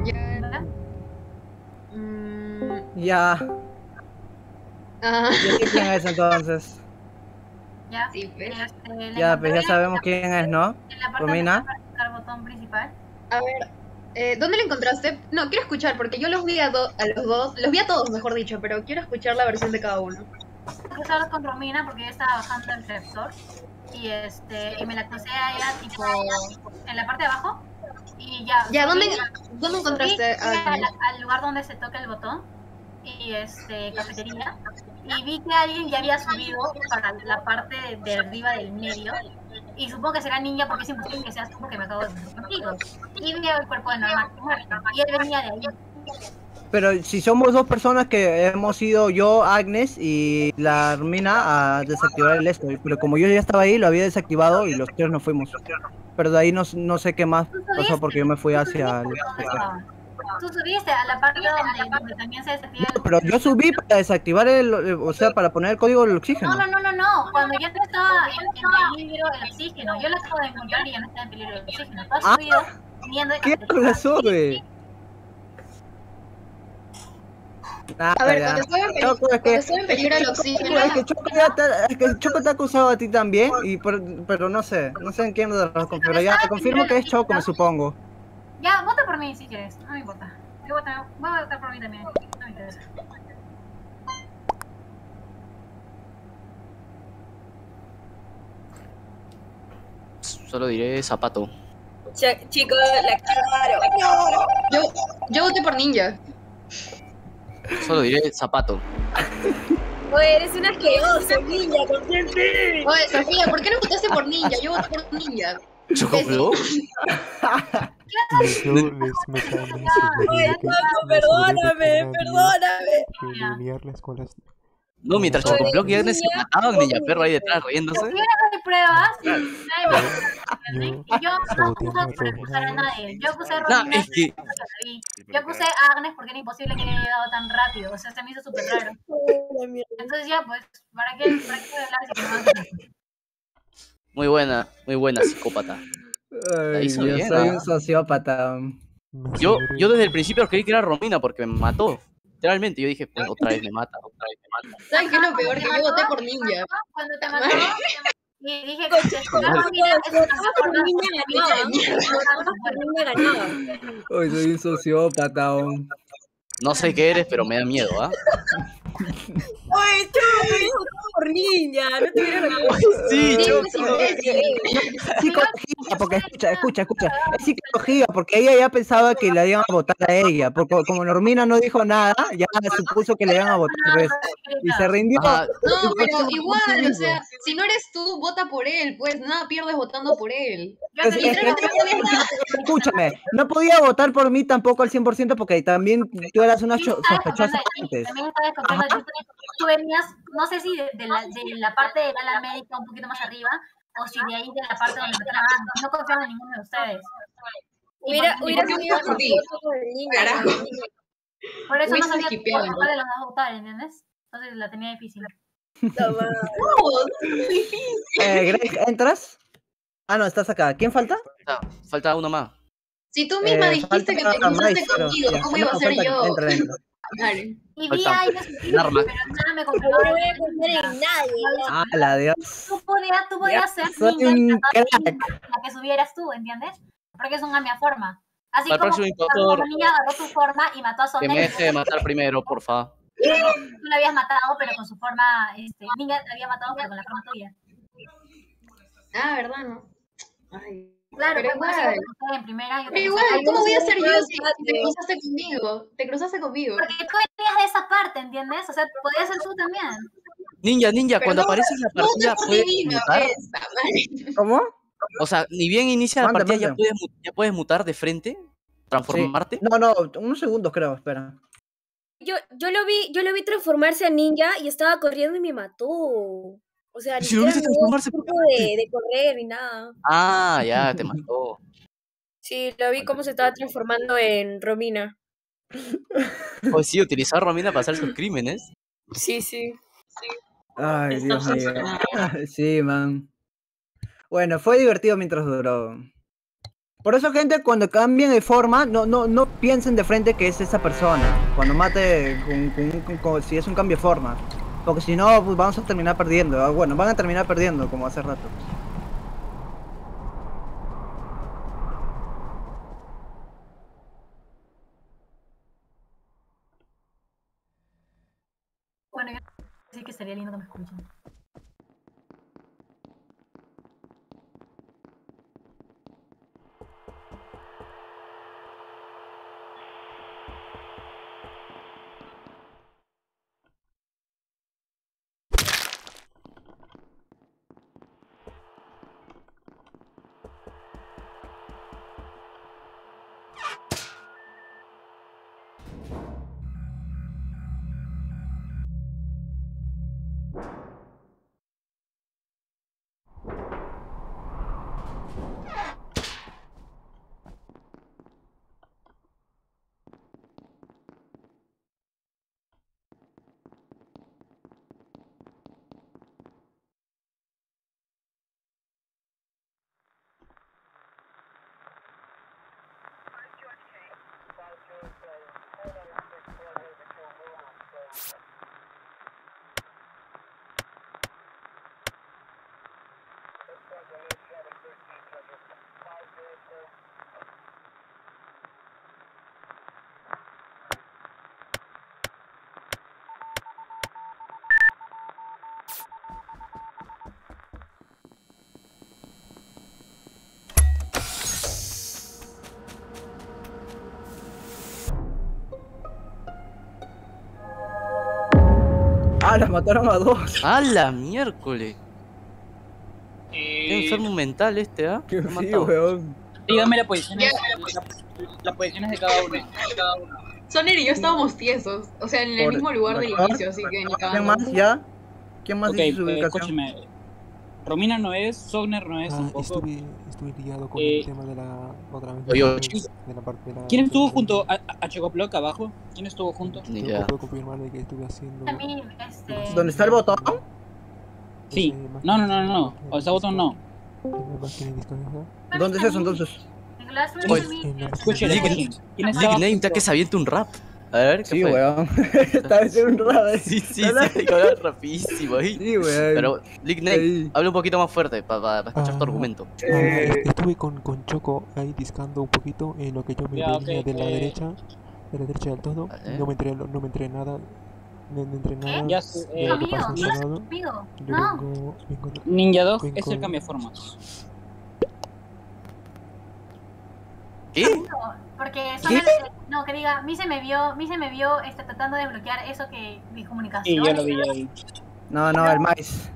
Ya. Mm, Ya. ah, ¿Y aquí quién es entonces? ¿Ya? sí, pues. Este, Ya, pues ya sabemos quién es, ¿no? En la parte Romina. el botón principal. A ver, eh, ¿dónde lo encontraste? No, quiero escuchar, porque yo los vi a, do- a los dos, los vi a todos, mejor dicho, pero quiero escuchar la versión de cada uno. Hablar con Romina porque ella estaba bajando el reactor. Y este, y me la crucé a ella tipo en la parte de abajo. Y ya. Ya, ¿dónde, ¿dónde encontraste fui a a la- al lugar donde se toca el botón. Y este, cafetería. Y vi que alguien ya había subido para la parte de arriba del medio. Y supongo que será niña porque es imposible que seas tú porque me acabo de ver contigo. Y vi el cuerpo de muerto. Y él venía de ahí. Pero si somos dos personas que hemos ido yo, Agnes y la Armina a desactivar el esto, pero como yo ya estaba ahí, lo había desactivado y los tres nos fuimos. Pero de ahí no, no sé qué más ¿Tú pasó porque yo me fui ¿Tú hacia el... estaba? tú subiste a la parte donde, donde también se desactiva el... Pero yo subí para desactivar el, o sea, para poner el código del oxígeno. No, no, no, no, no. Cuando ya no estaba en, peligro el oxígeno, yo lo acabo de encontrar y ya no está en peligro el oxígeno. Tú has Ah. subido. ¿Qué hablas sobre? Nada, A ver, ya. cuando estaba en, peli- Choco, es cuando que, estaba en peligro el oxígeno, es que Choco ya te, es que Choco te ha acusado a ti también, y por- pero no sé, no sé en quién de los dos, pero ya te confirmo que es Choco, me supongo. Ya, vota por mí si quieres, no me importa. Yo voy a, votar- voy a votar por mí también, no me interesa. Solo diré zapato. Ch- Chicos, la cagaron. yo, yo voté por Ninja. Solo diré zapato. Oye, eres una asquerosa, niña, consciente. Oye, Sofía, ¿por qué no votaste por Ninja? Yo voté por Ninja. Seguridad [LAUGHS] que perdóname, perdóname. No, mientras Oye, Chocoplo y Agnes se mataban, Niña Perro ahí detrás riéndose. Si hay pruebas, nadie me yo Y yo no por todo. acusar a nadie. Yo acusé a. Yo acusé a Agnes porque era imposible que haya llegado tan rápido. O sea, se me hizo súper raro. [LAUGHS] Entonces ya, pues, ¿para qué, para qué voy a hablar si no muy buena, muy buena psicópata. Ay, hizo yo bien, soy ¿ah? un sociópata. Yo, yo desde el principio creí que era Romina porque me mató. Literalmente, yo dije, pues otra vez me mata, otra vez me mata. ¿Sabes qué es lo peor? Que yo voté por Ninja. Cuando te mató, y dije ganaba. Hoy soy un sociópata. um. No sé qué eres, pero me da miedo, ¿ah? Oye, chulo, me dijo por niña. No te recordado. [LAUGHS] Sí, Sí, porque escucha, escucha, escucha. Es psicología, porque ella ya pensaba que le iban a votar a ella. Porque como Normina no dijo nada, ya supuso que le iban a votar. Y se rindió. Ajá, No, pero igual, o sea, si no eres tú, vota por él, pues nada pierdes votando por él. Es- es. Escúchame, no podía votar por mí tampoco al 100% porque también tú eras una sospechosa antes. Tú venías, no sé si de, de la, de la parte de la médica un poquito más arriba, o si de ahí de la parte donde me trabajan. No confiaba en ninguno de ustedes. Hubiera, hubiera ¿por qué tenido votas por ti? Carajo. Por eso no sabía ¿no? cuál de los dos votar, ¿entiendes? Entonces la tenía difícil. Toma. Eh, Greg, ¿entras? Ah, no, estás acá. ¿Quién falta? falta, falta uno más. Si tú misma Eh, dijiste que te cruzaste conmigo. ¿cómo iba a No, ser yo? Entra, entra. Vale. Y vi Falta a arma. pero nada me No voy a confiar en nadie. Ah, la Dios. Tú podías, tú podías ser ninja la que subieras tú, ¿entiendes? Porque es un gamia forma. Así Para como impostor. niña agarró tu forma y mató a Que me deje de matar primero, porfa. Tú la habías matado, pero con su forma, este, Ninja te había matado, pero con la forma tuya. Ah, ¿verdad, no? Ay. Claro, Pero eso igual. en primera. Yo Pero igual, ¿cómo voy a ser yo si te cruzaste conmigo? Te cruzaste conmigo. Porque tú venías de esa parte, ¿entiendes? O sea, podías ser tú también. Ninja, ninja, Pero cuando no, aparece en la partida, puedes divina, mutar. pues. ¿Cómo? O sea, ni bien inicia la partida, puedes, ya puedes mutar de frente, transformarte. No, no, unos segundos creo, espera. Yo, yo lo vi, yo lo vi transformarse a ninja y estaba corriendo y me mató. O sea, ¿Y ni si transformarse, de, de correr ni nada. Ah, ya, te [LAUGHS] mató. Sí, lo vi cómo se estaba transformando en Romina. Pues sí, utilizar a Romina para hacer sus crímenes. Sí, sí. Ay, Está Dios mío. [LAUGHS] Sí, man. Bueno, fue divertido mientras duró. Por eso, gente, cuando cambien de forma, no, no, no piensen de frente que es esa persona. Cuando mate, con, con- con- con- si es un cambio de forma. Porque si no, pues vamos a terminar perdiendo. Ah, Bueno, van a terminar perdiendo, como hace rato. Bueno, yo sí que sería lindo que me escuchen. Ah, la mataron a dos. ¡A la miércoles! Qué Eh, enfermo mental este, ¿ah? Qué ha sí, matado. weón. dígame las posiciones, la- las posiciones de cada uno. de cada uno. Soner y yo estábamos tiesos, o sea, en el Por- mismo lugar del inicio, así que ni ¿Quién cagando. más? ¿Ya? ¿Quién más Ok, dice su eh, ubicación? escúcheme. Romina no es, Sogner no es Ah, tampoco. estuve, liado con Eh, el tema de la otra vez. Oye, de, oye. de la parte de la. ¿Quién estuvo de- junto a, a- Chocoploc abajo? ¿Quién estuvo junto? Ni Yo idea. puedo confirmar de que estuve haciendo. A mí, este... ¿Dónde está el botón? Sí. No, no, no, no, no. O sea, botón no. ¿Dónde es eso entonces? Nicolás, tú Oye, eres mi- en la- Escuche, Nick- ¿quién quién Nick estaba Name, ya junto? que un rap. A ver, ¿qué Sí, fue? weón. Esta vez es un rap. Sí, sí, [LAUGHS] Dale. sí, que hablar rapidísimo ahí. Sí, weón. Pero, Nick Name, Ahí. habla un poquito más fuerte para escuchar tu Ah. argumento. Ah, Eh, estuve con, con Choco ahí discando un poquito en lo que yo me Ya, venía ok, de la eh. derecha, de la derecha del todo. Vale. No me entré, no me entré nada, no, no entré nada Ya eh, Amigo, en ¿no? Amigo, Yo no. vengo, vengo, Ninja Dog Vengo- es el cambiaformas. ¿Qué? Porque Soner, no, que diga, a mí se me vio, mí se me vio este, tratando de bloquear eso que mi comunicación. yo lo vi, yo lo vi. No, no, el maíz.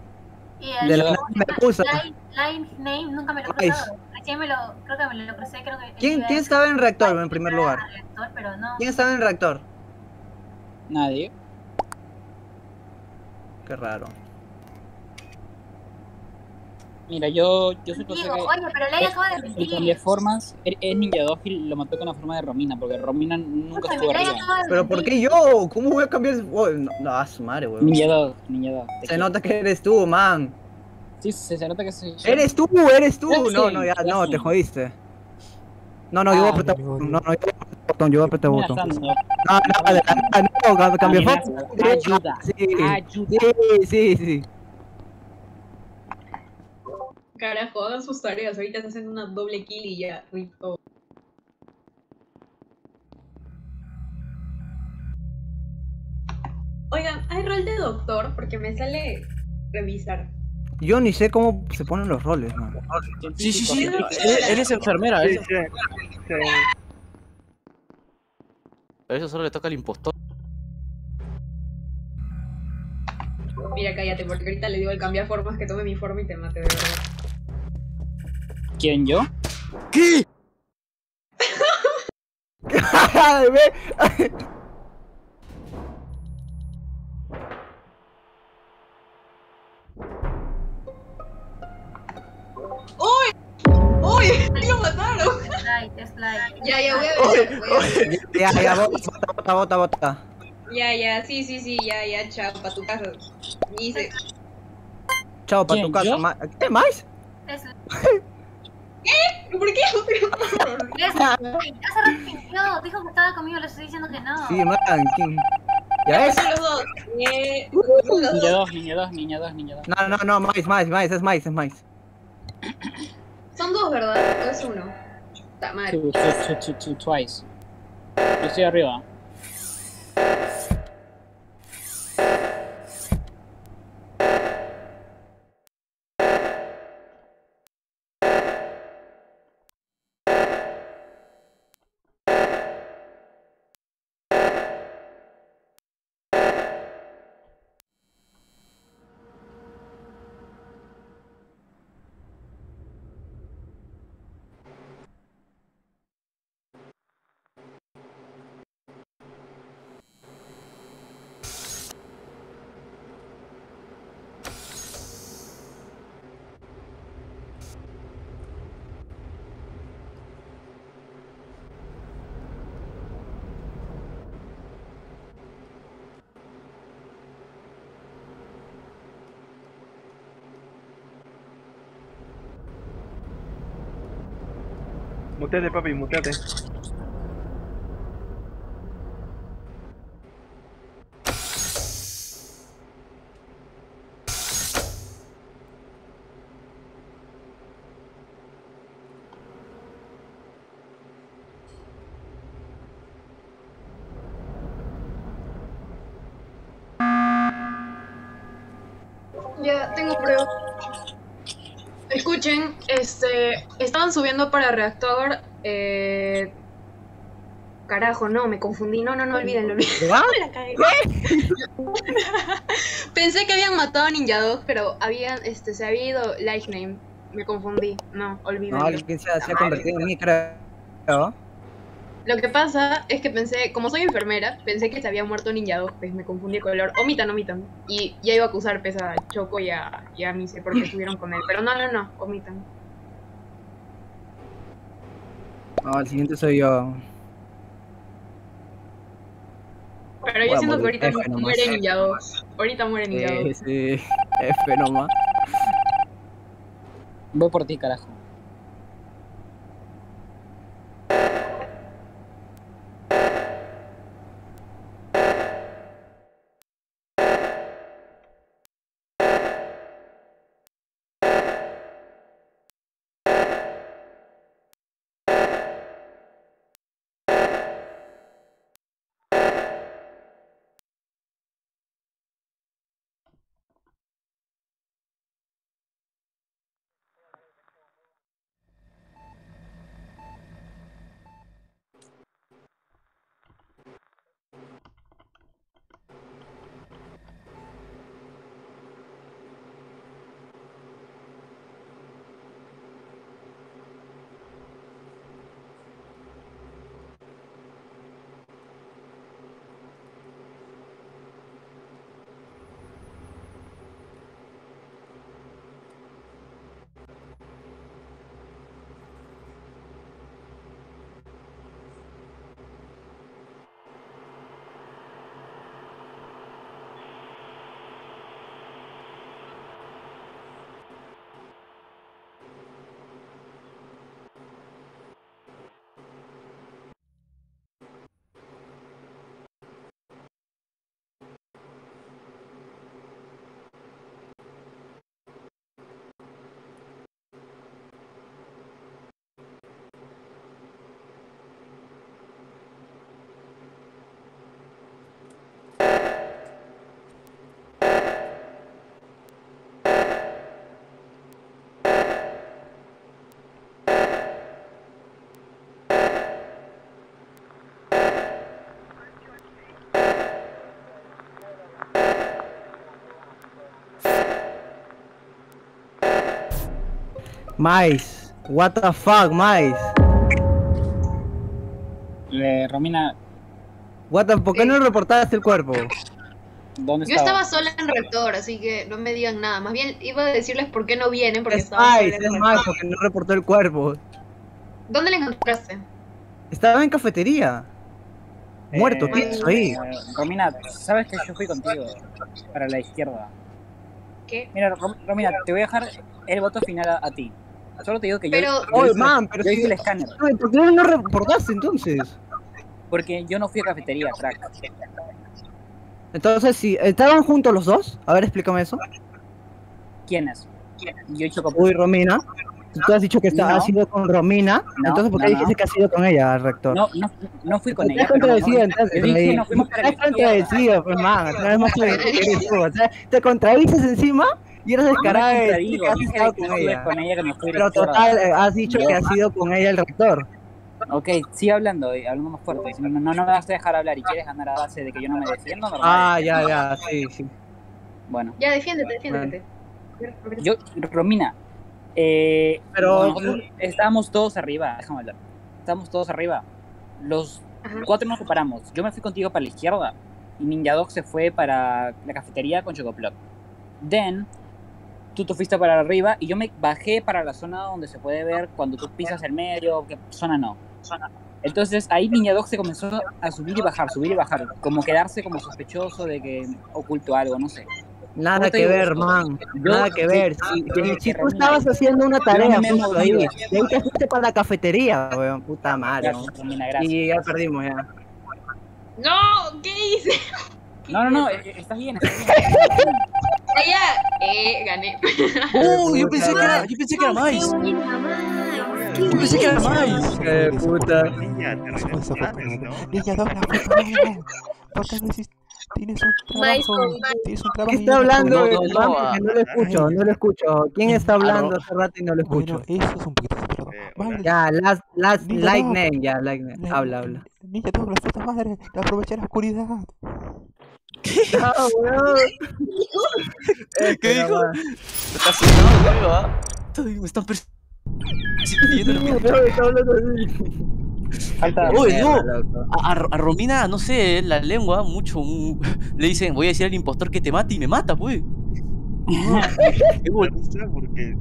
Y el De la me puso. line, line name nunca me lo he cruzado. Recién me lo, creo que me lo crucé, creo que. ¿Quién, ¿Quién estaba en reactor en primer lugar? reactor, pero no. ¿Quién estaba en reactor? Nadie. Qué raro. Mira, yo, yo soy Digo, oye, pero Ley acaba de el mentir. cambiaformas es es Ninja lo mató con la forma de Romina, porque Romina nunca estuvo arriba. ¿Pero por qué yo? ¿Cómo voy a cambiar? Oh, no, no, a su madre, weón. Ninja Dog, Ninja Dog. te Se quiero. nota que eres tú, man. Sí, se, se nota que soy yo. Eres tú, eres tú. No, no, ya, no, te jodiste. No, no, yo voy a Ah, apretar. No, no, yo voy a apretar botón, yo voy a apretar botón. No, no, adelante, no, cam- cambia Amenaza, foto. ayuda, ayuda. sí, sí, sí. Carajo, hagan sus tareas, ahorita se hacen una doble kill y ya, rico. Oigan, hay rol de doctor porque me sale revisar. Yo ni sé cómo se ponen los roles, man. Sí, sí, sí. Eres, eres enfermera, Sí, eso. sí, sí. Pero eso solo le toca al impostor. Mira, cállate, porque ahorita le digo al cambiar formas que tome mi forma y te mate, de verdad. ¿Quién yo? ¿Qué? [LAUGHS] Ve. ¡Uy! ¡Lo mataron! Light, es light. Ya, ya, voy a avisar, voy a avisar. Ya, ya, bota, bota, bota, bota. Ya, ya, sí, sí, sí, ya, ya, chao, pa' tu casa. Dice, Chao, para ¿Quién, tu casa. ¿Qué más? [LAUGHS] Es, ¿por qué? es, hace dijo que estaba conmigo, le estoy diciendo que no. Sí, man. ¿quién? ¿Ya es? Son los dos. Eh, dos. 2, Ninja 2, Ninja 2, Ninja 2. No, no, no, más, más, más, es más, es más. Son dos, ¿verdad? ¿O es uno? Está mal. Twice. Yo estoy arriba. Muteate, papi, muteate. Ya, tengo prueba. Escuchen, este, estaban subiendo para reactor, eh, Carajo, no, me confundí. No, no, no, olvídenlo. [LAUGHS] La cagué. [LAUGHS] Pensé que habían matado a Ninja Dog, pero habían, este, se había ido Lightning. Me confundí. No, olvídenlo. No, alguien se, ha- se ha convertido en mí, creo. Lo que pasa es que pensé, como soy enfermera, pensé que se había muerto Ninja Dog, pues me confundí de color. Omitan, omitan. Y ya iba a acusar pues, a Choco y a, y a Mise porque estuvieron con él. Pero no, no, no, omitan. No, el siguiente soy yo. Pero yo siento que ahorita F nomás. muere Ninja Dog. Ahorita muere Ninja Dog. Sí, sí. [LAUGHS] F nomás. Voy por ti, carajo. Mais. What the fuck, Mais. Eh, Romina, What the, ¿Por qué no reportaste el cuerpo? ¿dónde Yo estaba? estaba sola en reactor, así que no me digan nada. Más bien iba a decirles por qué no vienen, porque Es estaba sola Mais, en es. Mais, porque no reportó el cuerpo. ¿Dónde la encontraste? Estaba en cafetería. Muerto, Eh, tieso ahí. eh, Romina, sabes que yo fui contigo para la izquierda. ¿Qué? Mira, Rom- Romina, te voy a dejar el voto final a, a ti. Solo te digo que yo, Pero- yo hice- man, pero yo si- hice el escáner. ¿Por qué no reportaste entonces? Porque yo no fui a cafetería, crack. Entonces, si estaban juntos los dos, a ver, explícame eso. ¿Quiénes? Yo y Choco. Uy, Romina. Tú has dicho que está, No. has ido con Romina. No, entonces, ¿por qué no, dijiste no. que has ido con ella, rector? No, no, no fui con ella. contradecido, no- entonces. Dije, no fuimos para contradecido, pues, man. No es más que eres tú. O sea, te contradices encima y eres No me descarado de decir contradigo, que has estado que con no ella. con ella, que me fui a la Pero total, eh, has dicho que has ido con ella el rector. Ok, sigue hablando, eh, hablando más fuerte. No, no, no me vas a dejar hablar y quieres ganar a base de que yo no me defiendo, normal. Ah, ya, ya, sí, sí. Bueno, Ya, defiéndete, defiéndete. yo, Romina, eh, Pero- estábamos todos arriba, déjame hablar. Estábamos todos arriba. Los Ajá. cuatro nos separamos. Yo me fui contigo para la izquierda y Ninja Dog se fue para la cafetería con Chocoplot. Then, tú te fuiste para arriba y yo me bajé para la zona donde se puede ver cuando tú pisas el medio, qué zona no. Entonces ahí Ninja Dog se comenzó a subir y bajar, subir y bajar, como quedarse como sospechoso de que ocultó algo, no sé. Nada ¿Cómo te que ver, man. Yo- Nada que ver. Si, tú estabas haciendo una tarea no me justo ahí, motiva. y ahí te fuiste para la cafetería, weón. Puta madre. Gracias, ¿no? Romina, gracias. Y ya perdimos, ya. No, ¿qué hice? No, no, no, eh, estás bien, estás [LAUGHS] bien. Ah, ya. Eh, gané. ¡Oh! Yo pensé que era, yo pensé que era Mais. Yo pensé que era Mais. Qué puta. Niña, dobla, por favor. ¿Por qué no hiciste? Tienes un trabajo. con- Tienes un trabajo. ¿Qué está hablando? No, ah. no lo escucho, no lo escucho. ¿Quién está hablando hace rato y no lo escucho? Bueno, eso es un poquito separado. Eh, Vale, Ya, last, last, like name, ya, like name. Habla, habla. Niña Ninja Dog, la puta madre, de aprovechar la oscuridad. Ah, weón. ¿Qué dijo? Nada Está asustado, creo, ¿ah? Me están persiguiendo. Weón, está hablando así. Oye, no. A, a- a Romina, no sé, la lengua, mucho. mm, [LAUGHS] Le dicen, voy a decir al impostor que te mate y me mata, pues. [LAUGHS] Qué gusta porque,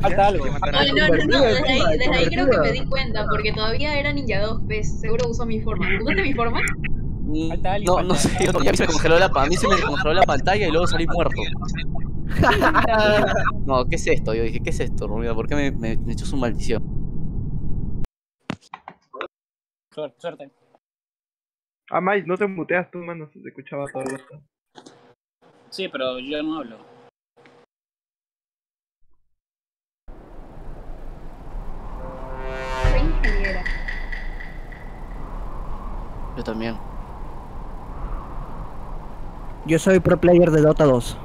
Falta algo. No, no, no, no, desde ahí, desde ahí creo que me di cuenta, porque todavía era Ninja 2, pues, seguro usó mi forma. ¿Usaste mi forma? Mm, No, no sé, yo- ya se me congeló la, a mí se me congeló la pantalla y luego salí muerto. [LAUGHS] No, ¿qué es esto? Yo dije, ¿qué es esto, Romina? ¿Por qué me, me, me echó su maldición? Suerte, suerte. Ah, Mike, no te muteas tú, mano, se te escuchaba todo esto. Sí, pero yo no hablo. Soy ingeniera. Yo también. Yo soy pro player de Dota 2.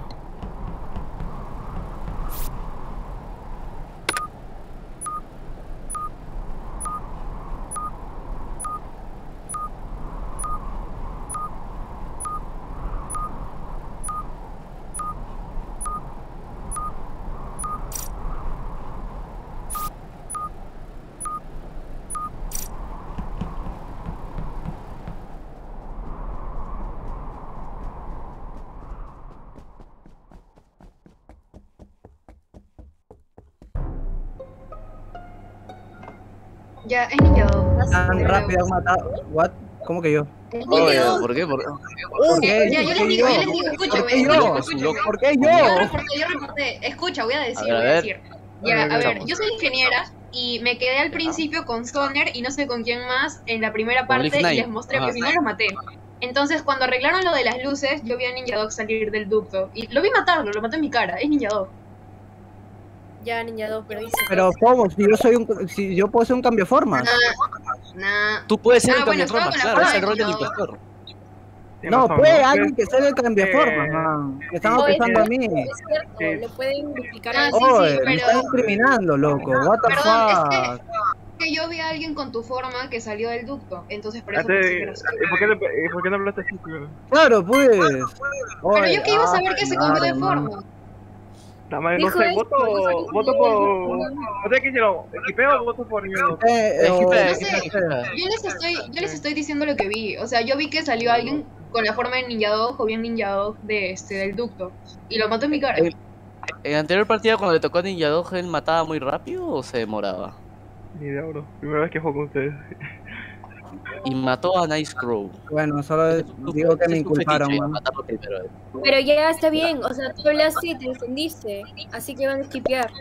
Rápido han matado. What? ¿Cómo que yo? Oye, ¿por qué? ¿Por ¿Por qué? Ya, yo les digo, yo les digo, escucha, ¿Por qué yo? escucha. ¿Por qué Yo yo? reporté, yo reporté. Escucha, voy a decir, A ver, voy a decir. Ya, A ver, a ver, vamos. yo soy ingeniera y me quedé al principio con Stoner y no sé con quién más en la primera parte y les mostré, porque si no los maté. Entonces, cuando arreglaron lo de las luces, yo vi a Ninja Dog salir del ducto y lo vi matarlo, lo maté en mi cara, es Ninja Dog. Ya, Ninja 2, pero dice. Pero ¿cómo? Si yo soy un, si yo puedo ser un cambio de forma. Nah, nah. Tú puedes ser Ah, el bueno, cambio estaba claro, es el forma rol de del impostor. No, puede ¿no? alguien que sea el cambio de forma, Eh, man. Me están acusando a mí. Es cierto, Sí. lo pueden duplicar Ah, a sí, Oye, sí, me pero- están incriminando, loco. What the Perdón, es fuck? que yo vi a alguien con tu forma que salió del ducto, entonces por eso pensé que eras tú. ¿y ¿Por qué, y ¿Por qué no hablaste así, tío? Claro, pues. Pero Oye, yo que iba a saber ah, que se cambió de forma. Nada más, no Dijo sé, voto, voto por... No sé qué hicieron, ¿equipeo o voto por Ninja Dog? Eh, Eh, o- equipa, no equipa, sé. equipa. Yo les estoy, yo les estoy diciendo lo que vi. O sea, yo vi que salió alguien con la forma de Ninja Dog o bien Ninja Dog de este del ducto y lo mató en mi cara. Eh, En la anterior partida, cuando le tocó a Ninja Dog, ¿él mataba muy rápido o se demoraba? Ni idea, bro. Primera vez que juego con ustedes. Y mató a Nice Crow. Bueno, solo digo que me inculparon, eh. Pero ya está bien, o sea, tú hablaste y te defendiste, así que van a skipear.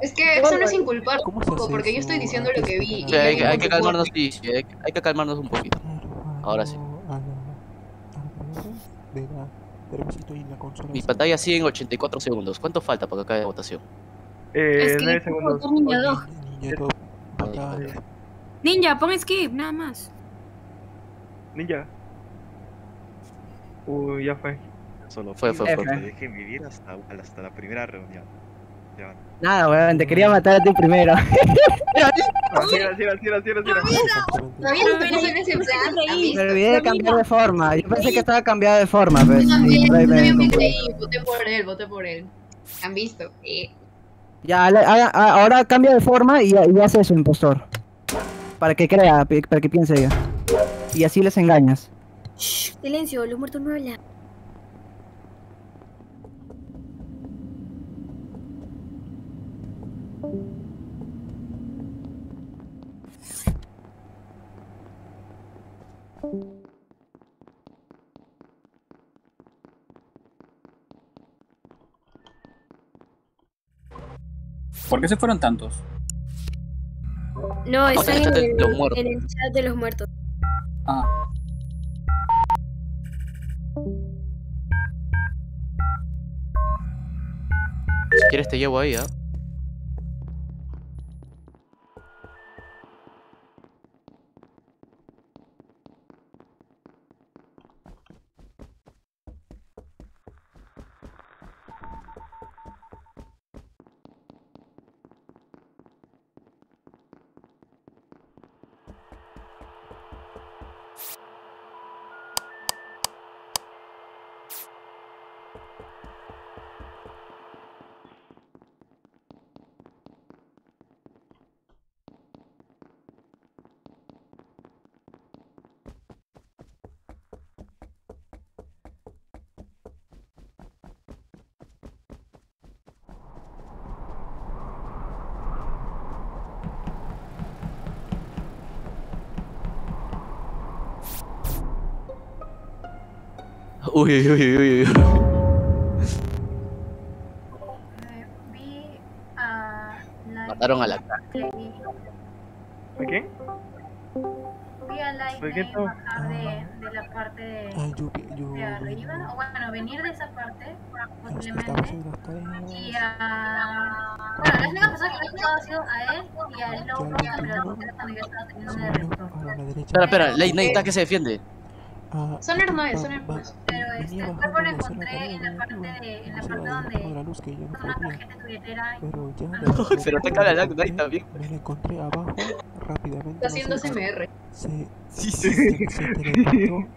Es que eso no es inculpar ¿Cómo se hace porque yo estoy diciendo lo que vi. y Sí, hay, que- hay que calmarnos, sí, sí, hay, que- hay que calmarnos un poquito. Ahora sí. Mi pantalla sigue en 84 segundos. ¿Cuánto falta para que acabe la votación? Eh, Es que 9 yo segundos. Ninja pon skip, nada más. Ninja. Uy, ya fue. Solo Fue, fue, fue. me dejen vivir hasta, hasta la primera reunión. Ya. Nada, weón, te quería matar a ti primero. Ah, te en ese plan. ¿han Me olvidé de cambiar de forma. Yo pensé que estaba cambiada de forma, pues. Yo también, por ahí yo también me confundí. creí, voté por él, voté por él. ¿Han visto? Eh, Ya, ahora cambia de forma y, y hace eso, impostor. Para que crea, para que piense ella. Y así les engañas. Shh, silencio, los muertos no hablan. ¿Por qué se fueron tantos? No, están en chat de el, los muertos. en el chat de los muertos. Ah, Si quieres te llevo ahí, ¿ah? Uy, uy, uy, uy, uy. Eh, vi a la Mataron a la cara. ¿A quién? Vi a ¿Por qué Lightning bajar de, de la parte de, Ah, yo, vi- yo, de arriba, o bueno, venir de esa parte, posiblemente, y a... Bueno, la única persona que me ha escuchado ha sido a él y a él pero teniendo un derecha. Espera, espera, Night está que se defiende. Ah, Sonar no es, este, cuerpo lo de hacer la encontré en la de parte, arriba, de, en la o sea, parte ahí donde tengo la luz que yo no puso una tarjeta Pero ya Ah, la- no. también. Me la encontré abajo rápidamente. Está no sé haciendo cómo. CMR. Se, Sí, se, se, se teleportó,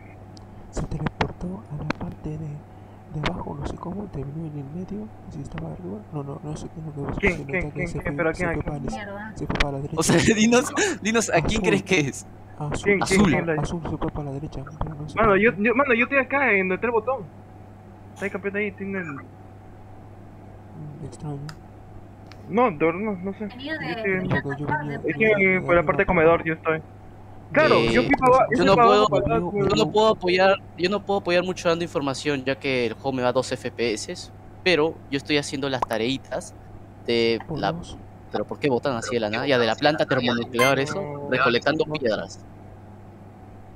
se teleportó a la parte de, de abajo, no sé cómo, terminó en el medio, si estaba arriba, no, no, no sé qué es lo que pasó, se fue, ¿Pero se quién? fue para la, iz- mierda. se fue para la derecha. O sea, dinos, dinos a quién Azul. crees que es. Azul, ¿Quién? Azul. ¿Quién? ¿Quién? azul se fue para la derecha, no sé Mano, yo, yo, mano, yo estoy acá en donde está el botón. Está el campeón ahí, tiene el... Mm, extraño. No, de verdad no, no sé. Yo de, estoy en- yo por la parte de comedor yo estoy. Claro, Eh, yo fui para abajo. yo fui no puedo- para yo- Yo no puedo apoyar, yo no puedo apoyar mucho dando información ya que el juego me da 2 FPS, pero yo estoy haciendo las tareitas de la. Pero ¿por qué botan así de la nada? Ya de la planta termonuclear eso, recolectando piedras.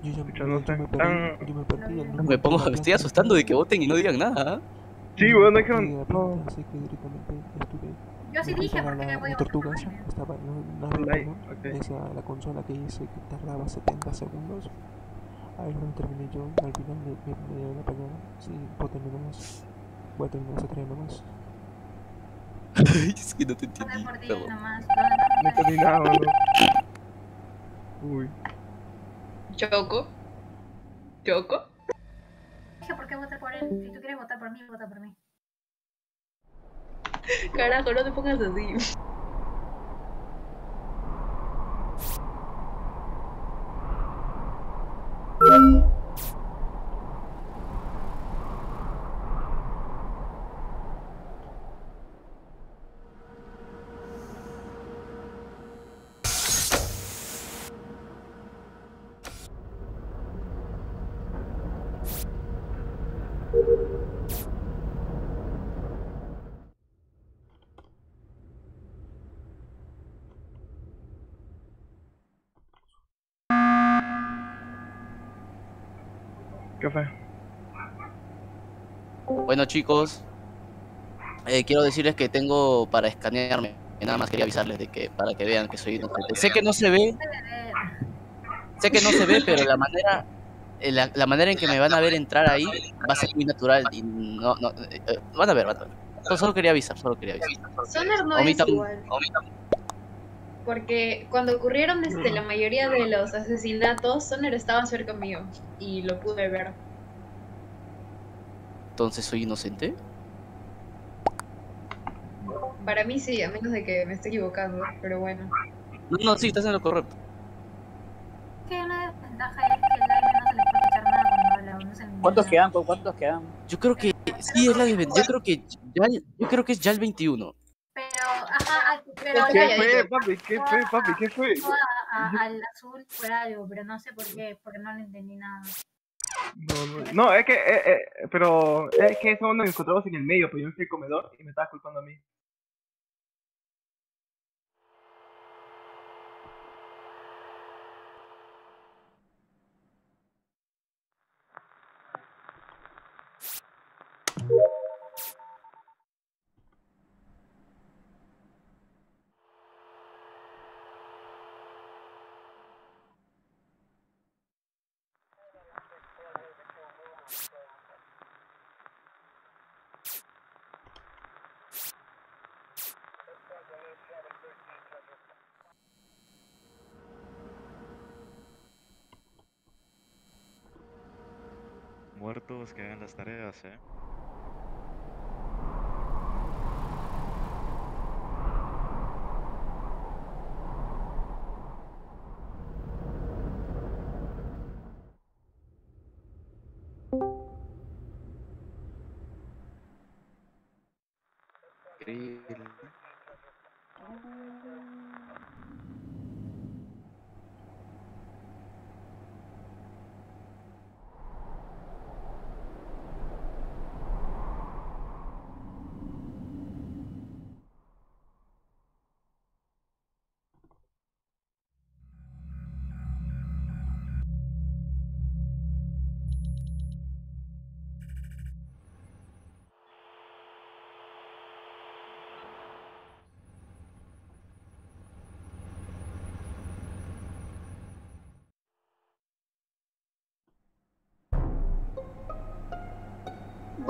Yo ya Escucha, yo- me yo me Me pongo, me estoy asustando de que voten y no digan nada. ¿ah? Sí, bueno, es Me perdí que... la No, planta, así que directamente estuve Yo sí me dije porque voy a tortuga esa, estaba en una ok. esa, la consola que hice que tardaba 70 segundos. Ahí no terminé yo, al final me, me, me dio la pagada. Sí, voy a terminar más. Voy a terminar esa tarea nomás. [LAUGHS] es que no te entendí. por ti perdón. nomás. no entendí nada, mano. Uy. Choco. Choco. Dije por qué voté por él. Si tú quieres votar por mí, vota por mí. [LAUGHS] Carajo, no te pongas así. ¿Qué fue? Bueno chicos, eh, quiero decirles que tengo para escanearme. Nada más quería avisarles de que para que vean que soy inocente. Sé que no se ve, sé que no se ve, pero la manera, eh, la, la manera en que me van a ver entrar ahí va a ser muy natural y no, no, eh, van a ver, van a ver. Solo, solo quería avisar, solo quería avisar. Omita- igual. Porque cuando ocurrieron este, la mayoría de los asesinatos, Sonar estaba cerca mío. Y lo pude ver. Entonces soy inocente. Para mí sí, a menos de que me esté equivocando. Pero bueno. No, no, sí, estás en lo correcto. Que una desventaja es que el aire no se le puede escuchar nada cuando habla. uno se le- ¿Cuántos quedan? ¿Cu- ¿Cuántos quedan? Yo creo que sí es la desventaja. Yo creo que ya, yo creo que es ya el 21. Pero, ajá, pero ¿Qué ¿Qué ya fue, papi? ¿Qué fue, papi? ¿Qué fue? a- a- al azul por algo, pero no sé por qué, porque no le entendí nada. No, no, es que, eh, eh, pero es que eso nos encontramos en el medio, pues yo me fui comedor y me estaba culpando a mí. Muertos que hagan las tareas, eh.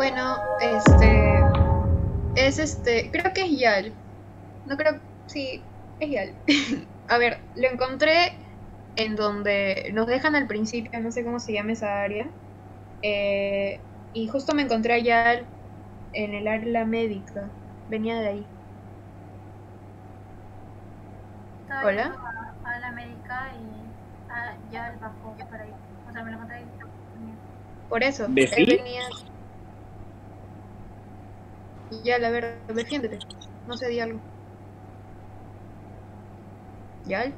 Bueno, este. Es este. Creo que es Yal. No creo. Sí, es Yal. [LAUGHS] A ver, lo encontré en donde nos dejan al principio, no sé cómo se llama esa área. Eh, y justo me encontré a Yal en el área médica. Venía de ahí. Hola. A, a la América y ah, ya bajó por ahí. O sea, me lo encontré ahí. Por eso. ¿De él sí? venía. Yal, a ver, defiéndete. No sé, di algo. Yal.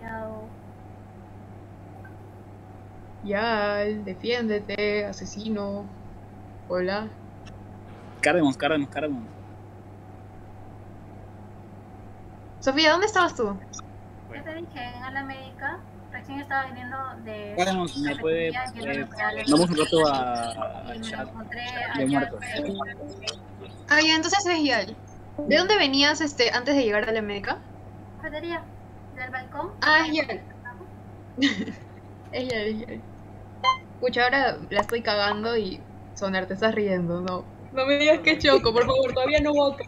Ya, Yal, defiéndete, asesino. Hola. Cardemos, cardemos, cardemos. Sofía, ¿dónde estabas tú? Ya te dije, en la América, recién estaba viniendo de. Cardemos, me de puede. Eh, Vamos un rato a, a y me lo chat de muertos. Ah, ya, entonces es Yal. ¿De dónde venías este antes de llegar a la médica? cafetería, del balcón. Ah, es Yal. es Yal, es Yal. Pucha, ahora la estoy cagando y Soner, te estás riendo, no. No me digas que Choco, por favor, todavía no voto.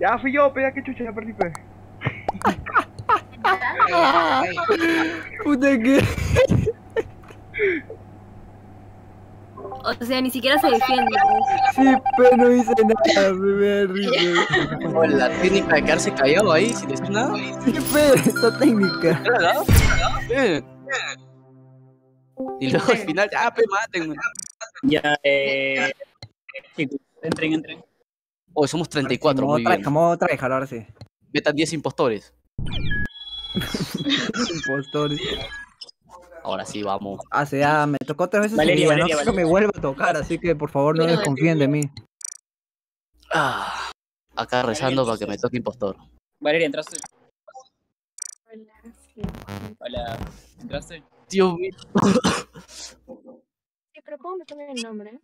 Ya fui yo, pero ya que chucha, ya perdí, pe. [LAUGHS] [LAUGHS] Puta que. O sea, ni siquiera se defiende. pues. Sí, pero no hice nada, me risa. O la técnica de quedarse callado ahí sin decir nada. Sí, pero esta técnica. ¿Verdad? Sí. Y luego al final, ya, pe, maten. Ya, eh. chicos, entren, entren. Oh, somos 34, muy bien. Como otra dejar ahora sí. Metan 10 impostores. [LAUGHS] Impostores. Ahora sí, vamos. Ah, sí, ya me tocó tres veces Valeria, Valeria, no quiero que me vuelva a tocar, así que por favor no desconfíen de mí. Ah, acá rezando para que me toque impostor. Valeria, ¿entraste? Hola, ¿entraste? Dios mío. Sí, pero ¿cómo me cambian el nombre?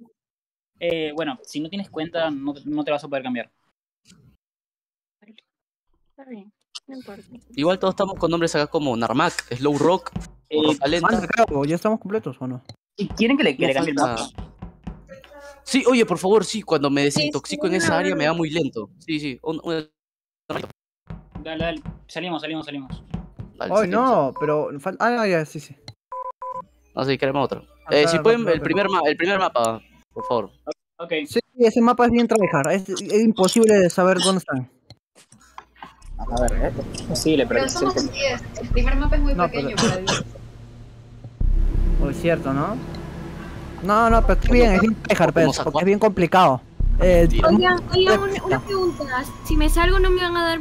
Eh, bueno, si no tienes cuenta, no, te- no te vas a poder cambiar. Está bien, no importa. Igual todos estamos con nombres acá como Narmak, Slow Rock, Eh, ¿Ya estamos completos o no? si ¿Quieren que le, que le cambie el mapa? Sí, oye, por favor, sí, cuando me desintoxico en sí, esa área no, me va muy lento. Sí, sí. un- un- Dale, dale. Salimos, salimos, salimos. Ay, no, pero. Ah, ya, sí, sí. No, sí, queremos otro. Ah, Eh, claro, si pueden, claro, el primer, ma- el primer mapa, por favor. Ok. Sí, ese mapa es bien tryhard. Es, es imposible de saber dónde están. A ver, eh. Sí, le Pero perdí. somos 10. El primer mapa es muy No, pequeño pero- para 10. [LAUGHS] Muy cierto, ¿no? No, no, pero está bien, es bien porque jugar. es bien complicado. Eh. Oigan, oigan, [LAUGHS] una, una pregunta. Si me salgo, ¿no me van a dar